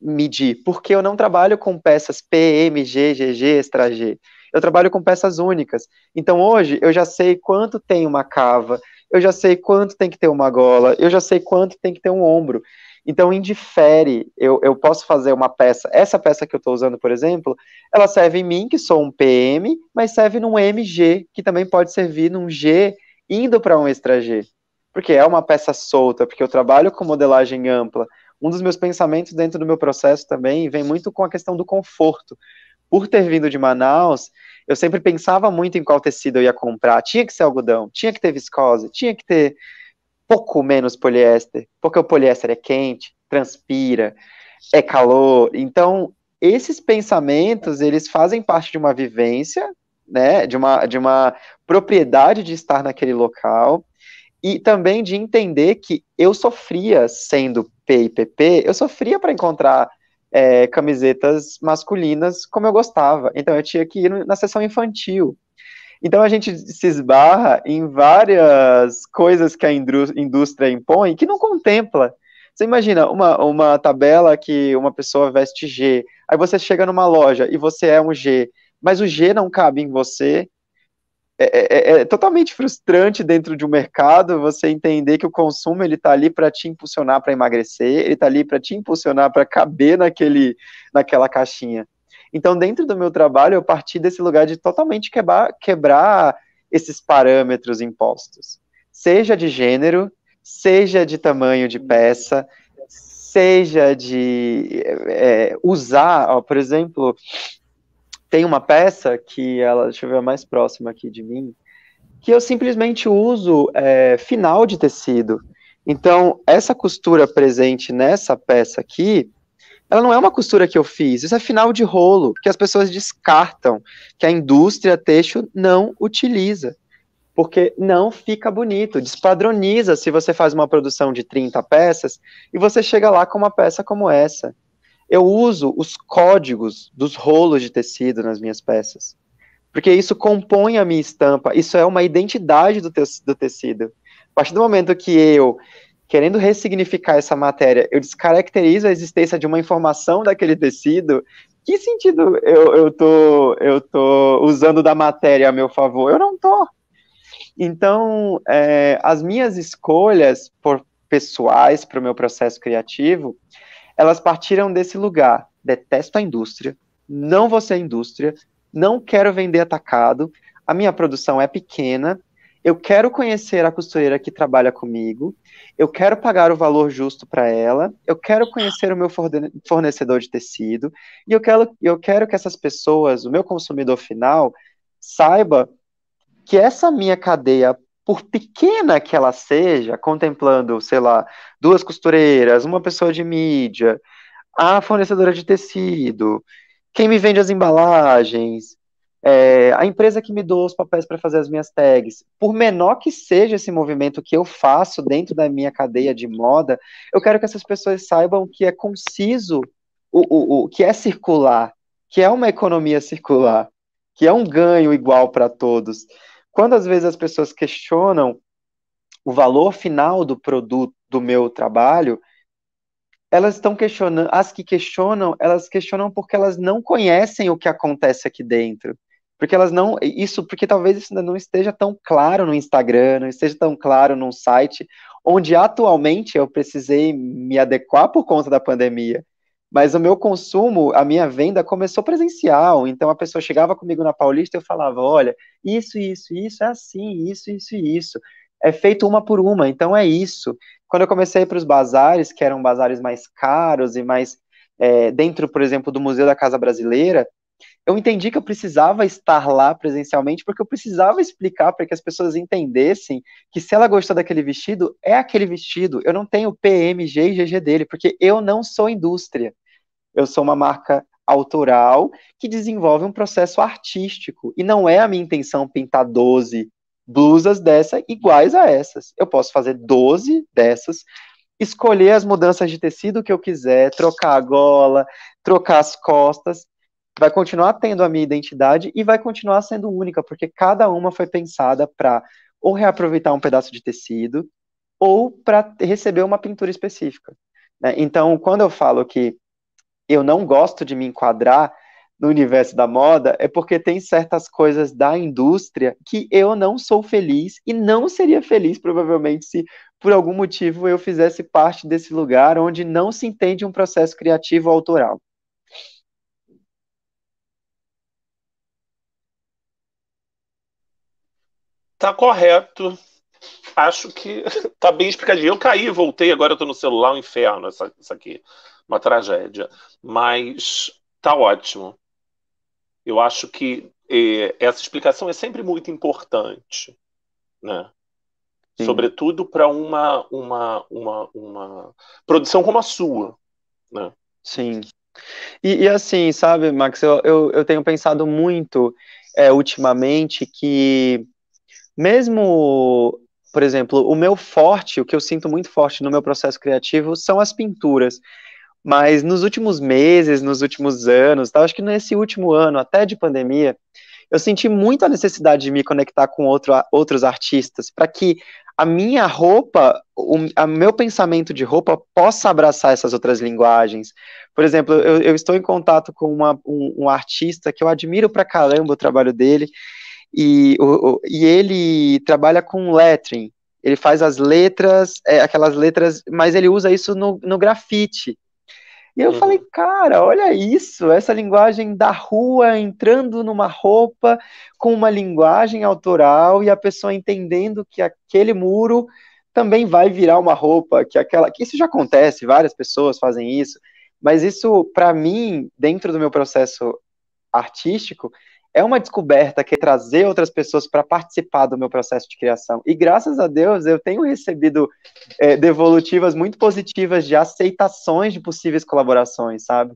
medir, porque eu não trabalho com peças PM, G, GG, extra G. Eu trabalho com peças únicas. Então hoje eu já sei quanto tem uma cava, eu já sei quanto tem que ter uma gola, eu já sei quanto tem que ter um ombro. Então indifere, eu, eu posso fazer uma peça, essa peça que eu estou usando, por exemplo, ela serve em mim, que sou um PM, mas serve num MG, que também pode servir num G indo para um extra G. Porque é uma peça solta, porque eu trabalho com modelagem ampla, um dos meus pensamentos dentro do meu processo também vem muito com a questão do conforto. Por ter vindo de Manaus, eu sempre pensava muito em qual tecido eu ia comprar. Tinha que ser algodão, tinha que ter viscose, tinha que ter pouco menos poliéster, porque o poliéster é quente, transpira, é calor. Então, esses pensamentos, eles fazem parte de uma vivência, né, de uma, de uma propriedade de estar naquele local, e também de entender que eu sofria sendo P e PP, eu sofria para encontrar é, camisetas masculinas como eu gostava. Então eu tinha que ir na sessão infantil. Então a gente se esbarra em várias coisas que a indústria impõe que não contempla. Você imagina uma, uma tabela que uma pessoa veste G, aí você chega numa loja e você é um G, mas o G não cabe em você, é, é, é, é, totalmente frustrante dentro de um mercado você entender que o consumo ele está ali para te impulsionar para emagrecer, ele está ali para te impulsionar para caber naquele, naquela caixinha. Então, dentro do meu trabalho, eu parti desse lugar de totalmente quebrar, quebrar esses parâmetros impostos, seja de gênero, seja de tamanho de peça, seja de é, usar, ó, por exemplo, tem uma peça que ela, deixa eu ver mais próxima aqui de mim, que eu simplesmente uso é, final de tecido. Então, essa costura presente nessa peça aqui, ela não é uma costura que eu fiz, isso é final de rolo, que as pessoas descartam, que a indústria têxtil não utiliza, porque não fica bonito, despadroniza se você faz uma produção de 30 peças e você chega lá com uma peça como essa eu uso os códigos dos rolos de tecido nas minhas peças. Porque isso compõe a minha estampa, isso é uma identidade do, te do tecido. A partir do momento que eu, querendo ressignificar essa matéria, eu descaracterizo a existência de uma informação daquele tecido, que sentido eu, eu, tô, eu tô usando da matéria a meu favor? Eu não tô. Então, é, as minhas escolhas por pessoais para o meu processo criativo, elas partiram desse lugar. Detesto a indústria, não vou ser indústria, não quero vender atacado, a minha produção é pequena, eu quero conhecer a costureira que trabalha comigo, eu quero pagar o valor justo para ela, eu quero conhecer o meu fornecedor de tecido, e eu quero, eu quero que essas pessoas, o meu consumidor final, saiba que essa minha cadeia por pequena que ela seja, contemplando, sei lá, duas costureiras, uma pessoa de mídia, a fornecedora de tecido, quem me vende as embalagens, é, a empresa que me doa os papéis para fazer as minhas tags, por menor que seja esse movimento que eu faço dentro da minha cadeia de moda, eu quero que essas pessoas saibam que é conciso, o, o, o que é circular, que é uma economia circular, que é um ganho igual para todos. Quando às vezes as pessoas questionam o valor final do produto do meu trabalho, elas estão questionando, as que questionam, elas questionam porque elas não conhecem o que acontece aqui dentro. Porque elas não, isso, porque talvez isso ainda não esteja tão claro no Instagram, não esteja tão claro num site, onde atualmente eu precisei me adequar por conta da pandemia. Mas o meu consumo, a minha venda começou presencial. Então a pessoa chegava comigo na Paulista e eu falava: olha, isso, isso, isso, é assim, isso, isso isso. É feito uma por uma, então é isso. Quando eu comecei para os bazares, que eram bazares mais caros e mais é, dentro, por exemplo, do Museu da Casa Brasileira, eu entendi que eu precisava estar lá presencialmente, porque eu precisava explicar para que as pessoas entendessem que se ela gostou daquele vestido, é aquele vestido. Eu não tenho PMG e GG dele, porque eu não sou indústria. Eu sou uma marca autoral que desenvolve um processo artístico. E não é a minha intenção pintar 12 blusas dessa iguais a essas. Eu posso fazer 12 dessas, escolher as mudanças de tecido que eu quiser, trocar a gola, trocar as costas vai continuar tendo a minha identidade e vai continuar sendo única, porque cada uma foi pensada para ou reaproveitar um pedaço de tecido, ou para receber uma pintura específica. Né? Então, quando eu falo que eu não gosto de me enquadrar no universo da moda, é porque tem certas coisas da indústria que eu não sou feliz e não seria feliz, provavelmente, se por algum motivo eu fizesse parte desse lugar onde não se entende um processo criativo autoral. Tá correto. Acho que tá bem explicadinho. Eu caí, voltei, agora eu tô no celular, um inferno, essa, isso aqui. Uma tragédia. Mas tá ótimo. Eu acho que eh, essa explicação é sempre muito importante, né? Sim. Sobretudo para uma, uma, uma, uma produção como a sua, né? Sim. E, e assim, sabe, Max, eu, eu, eu tenho pensado muito é, ultimamente que mesmo, por exemplo, o meu forte, o que eu sinto muito forte no meu processo criativo são as pinturas. Mas nos últimos meses, nos últimos anos, tá, acho que nesse último ano, até de pandemia, eu senti muito a necessidade de me conectar com outro, outros artistas, para que a minha roupa, o a meu pensamento de roupa possa abraçar essas outras linguagens. Por exemplo, eu, eu estou em contato com uma, um, um, artista que eu admiro pra caramba o trabalho dele, e, o, e ele trabalha com lettering, ele faz as letras, é, aquelas letras, mas ele usa isso no, no grafite. E eu uhum. falei, cara, olha isso, essa linguagem da rua entrando numa roupa com uma linguagem autoral e a pessoa entendendo que aquele muro também vai virar uma roupa, que aquela, que isso já acontece, várias pessoas fazem isso, mas isso para mim, dentro do meu processo artístico, é uma descoberta que é trazer outras pessoas para participar do meu processo de criação. E graças a Deus eu tenho recebido é, devolutivas muito positivas de aceitações de possíveis colaborações, sabe?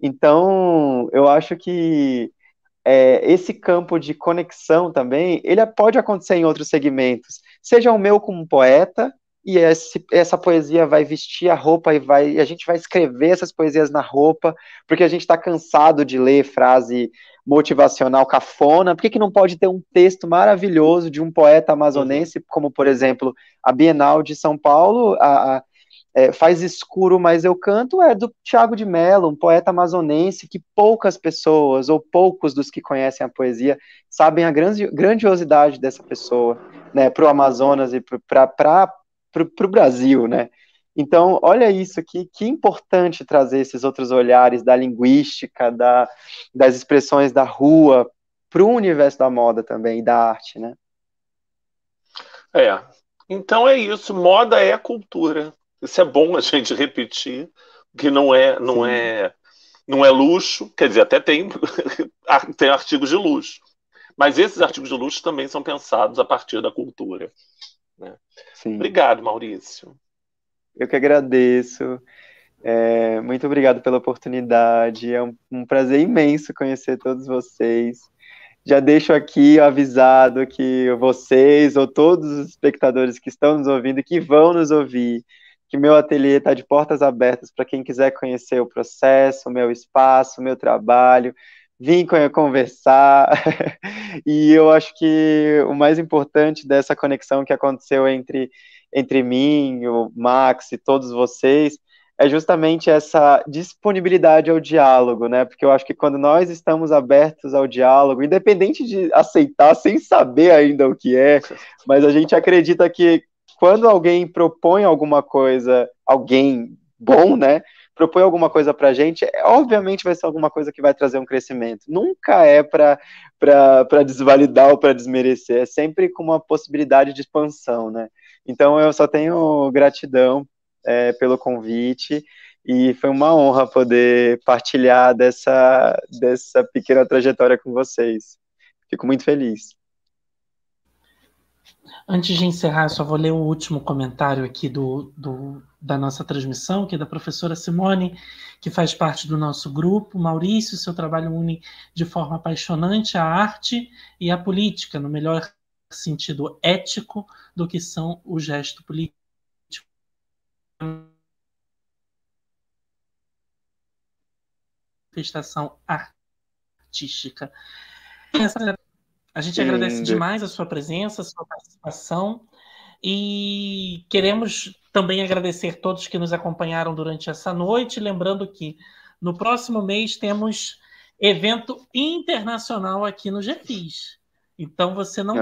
Então, eu acho que é, esse campo de conexão também, ele pode acontecer em outros segmentos. Seja o meu como poeta, e esse, essa poesia vai vestir a roupa e vai, e a gente vai escrever essas poesias na roupa, porque a gente está cansado de ler frase motivacional cafona, por que, que não pode ter um texto maravilhoso de um poeta amazonense, como, por exemplo, a Bienal de São Paulo, a, a é, Faz Escuro, Mas Eu Canto, é do Tiago de Mello, um poeta amazonense que poucas pessoas, ou poucos dos que conhecem a poesia, sabem a grandiosidade dessa pessoa, né, para o Amazonas e para o Brasil, né, então, olha isso aqui, que importante trazer esses outros olhares da linguística, da, das expressões da rua, para o universo da moda também, da arte, né? É. Então é isso, moda é cultura. Isso é bom a gente repetir, que não é, não Sim. é, não é luxo, quer dizer, até tem, tem artigos de luxo. Mas esses artigos de luxo também são pensados a partir da cultura. Né? Obrigado, Maurício. Eu que agradeço. É, muito obrigado pela oportunidade. É um, um, prazer imenso conhecer todos vocês. Já deixo aqui avisado que vocês ou todos os espectadores que estão nos ouvindo e que vão nos ouvir, que meu ateliê está de portas abertas para quem quiser conhecer o processo, o meu espaço, o meu trabalho, vim conversar. e eu acho que o mais importante dessa conexão que aconteceu entre entre mim, o Max e todos vocês, é justamente essa disponibilidade ao diálogo, né? Porque eu acho que quando nós estamos abertos ao diálogo, independente de aceitar sem saber ainda o que é, mas a gente acredita que quando alguém propõe alguma coisa, alguém bom, né? Propõe alguma coisa para a gente, é, obviamente vai ser alguma coisa que vai trazer um crescimento. Nunca é para desvalidar ou para desmerecer, é sempre com uma possibilidade de expansão, né? Então eu só tenho gratidão é, pelo convite e foi uma honra poder partilhar dessa, dessa pequena trajetória com vocês. Fico muito feliz. Antes de encerrar, só vou ler o último comentário aqui do, do, da nossa transmissão, que é da professora Simone, que faz parte do nosso grupo. Maurício, seu trabalho une de forma apaixonante a arte e a política, no melhor sentido ético do que são o gesto político. Manifestação artística. A gente Lindo. agradece demais a sua presença, a sua participação. E queremos também agradecer todos que nos acompanharam durante essa noite, lembrando que no próximo mês temos evento internacional aqui no GFIS. Então você não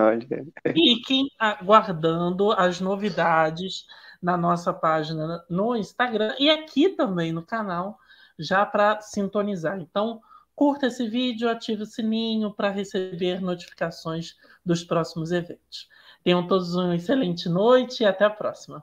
fiquem aguardando as novidades na nossa página no Instagram e aqui também no canal, já para sintonizar. Então, curta esse vídeo, ative o sininho para receber notificações dos próximos eventos. Tenham todos uma excelente noite e até a próxima.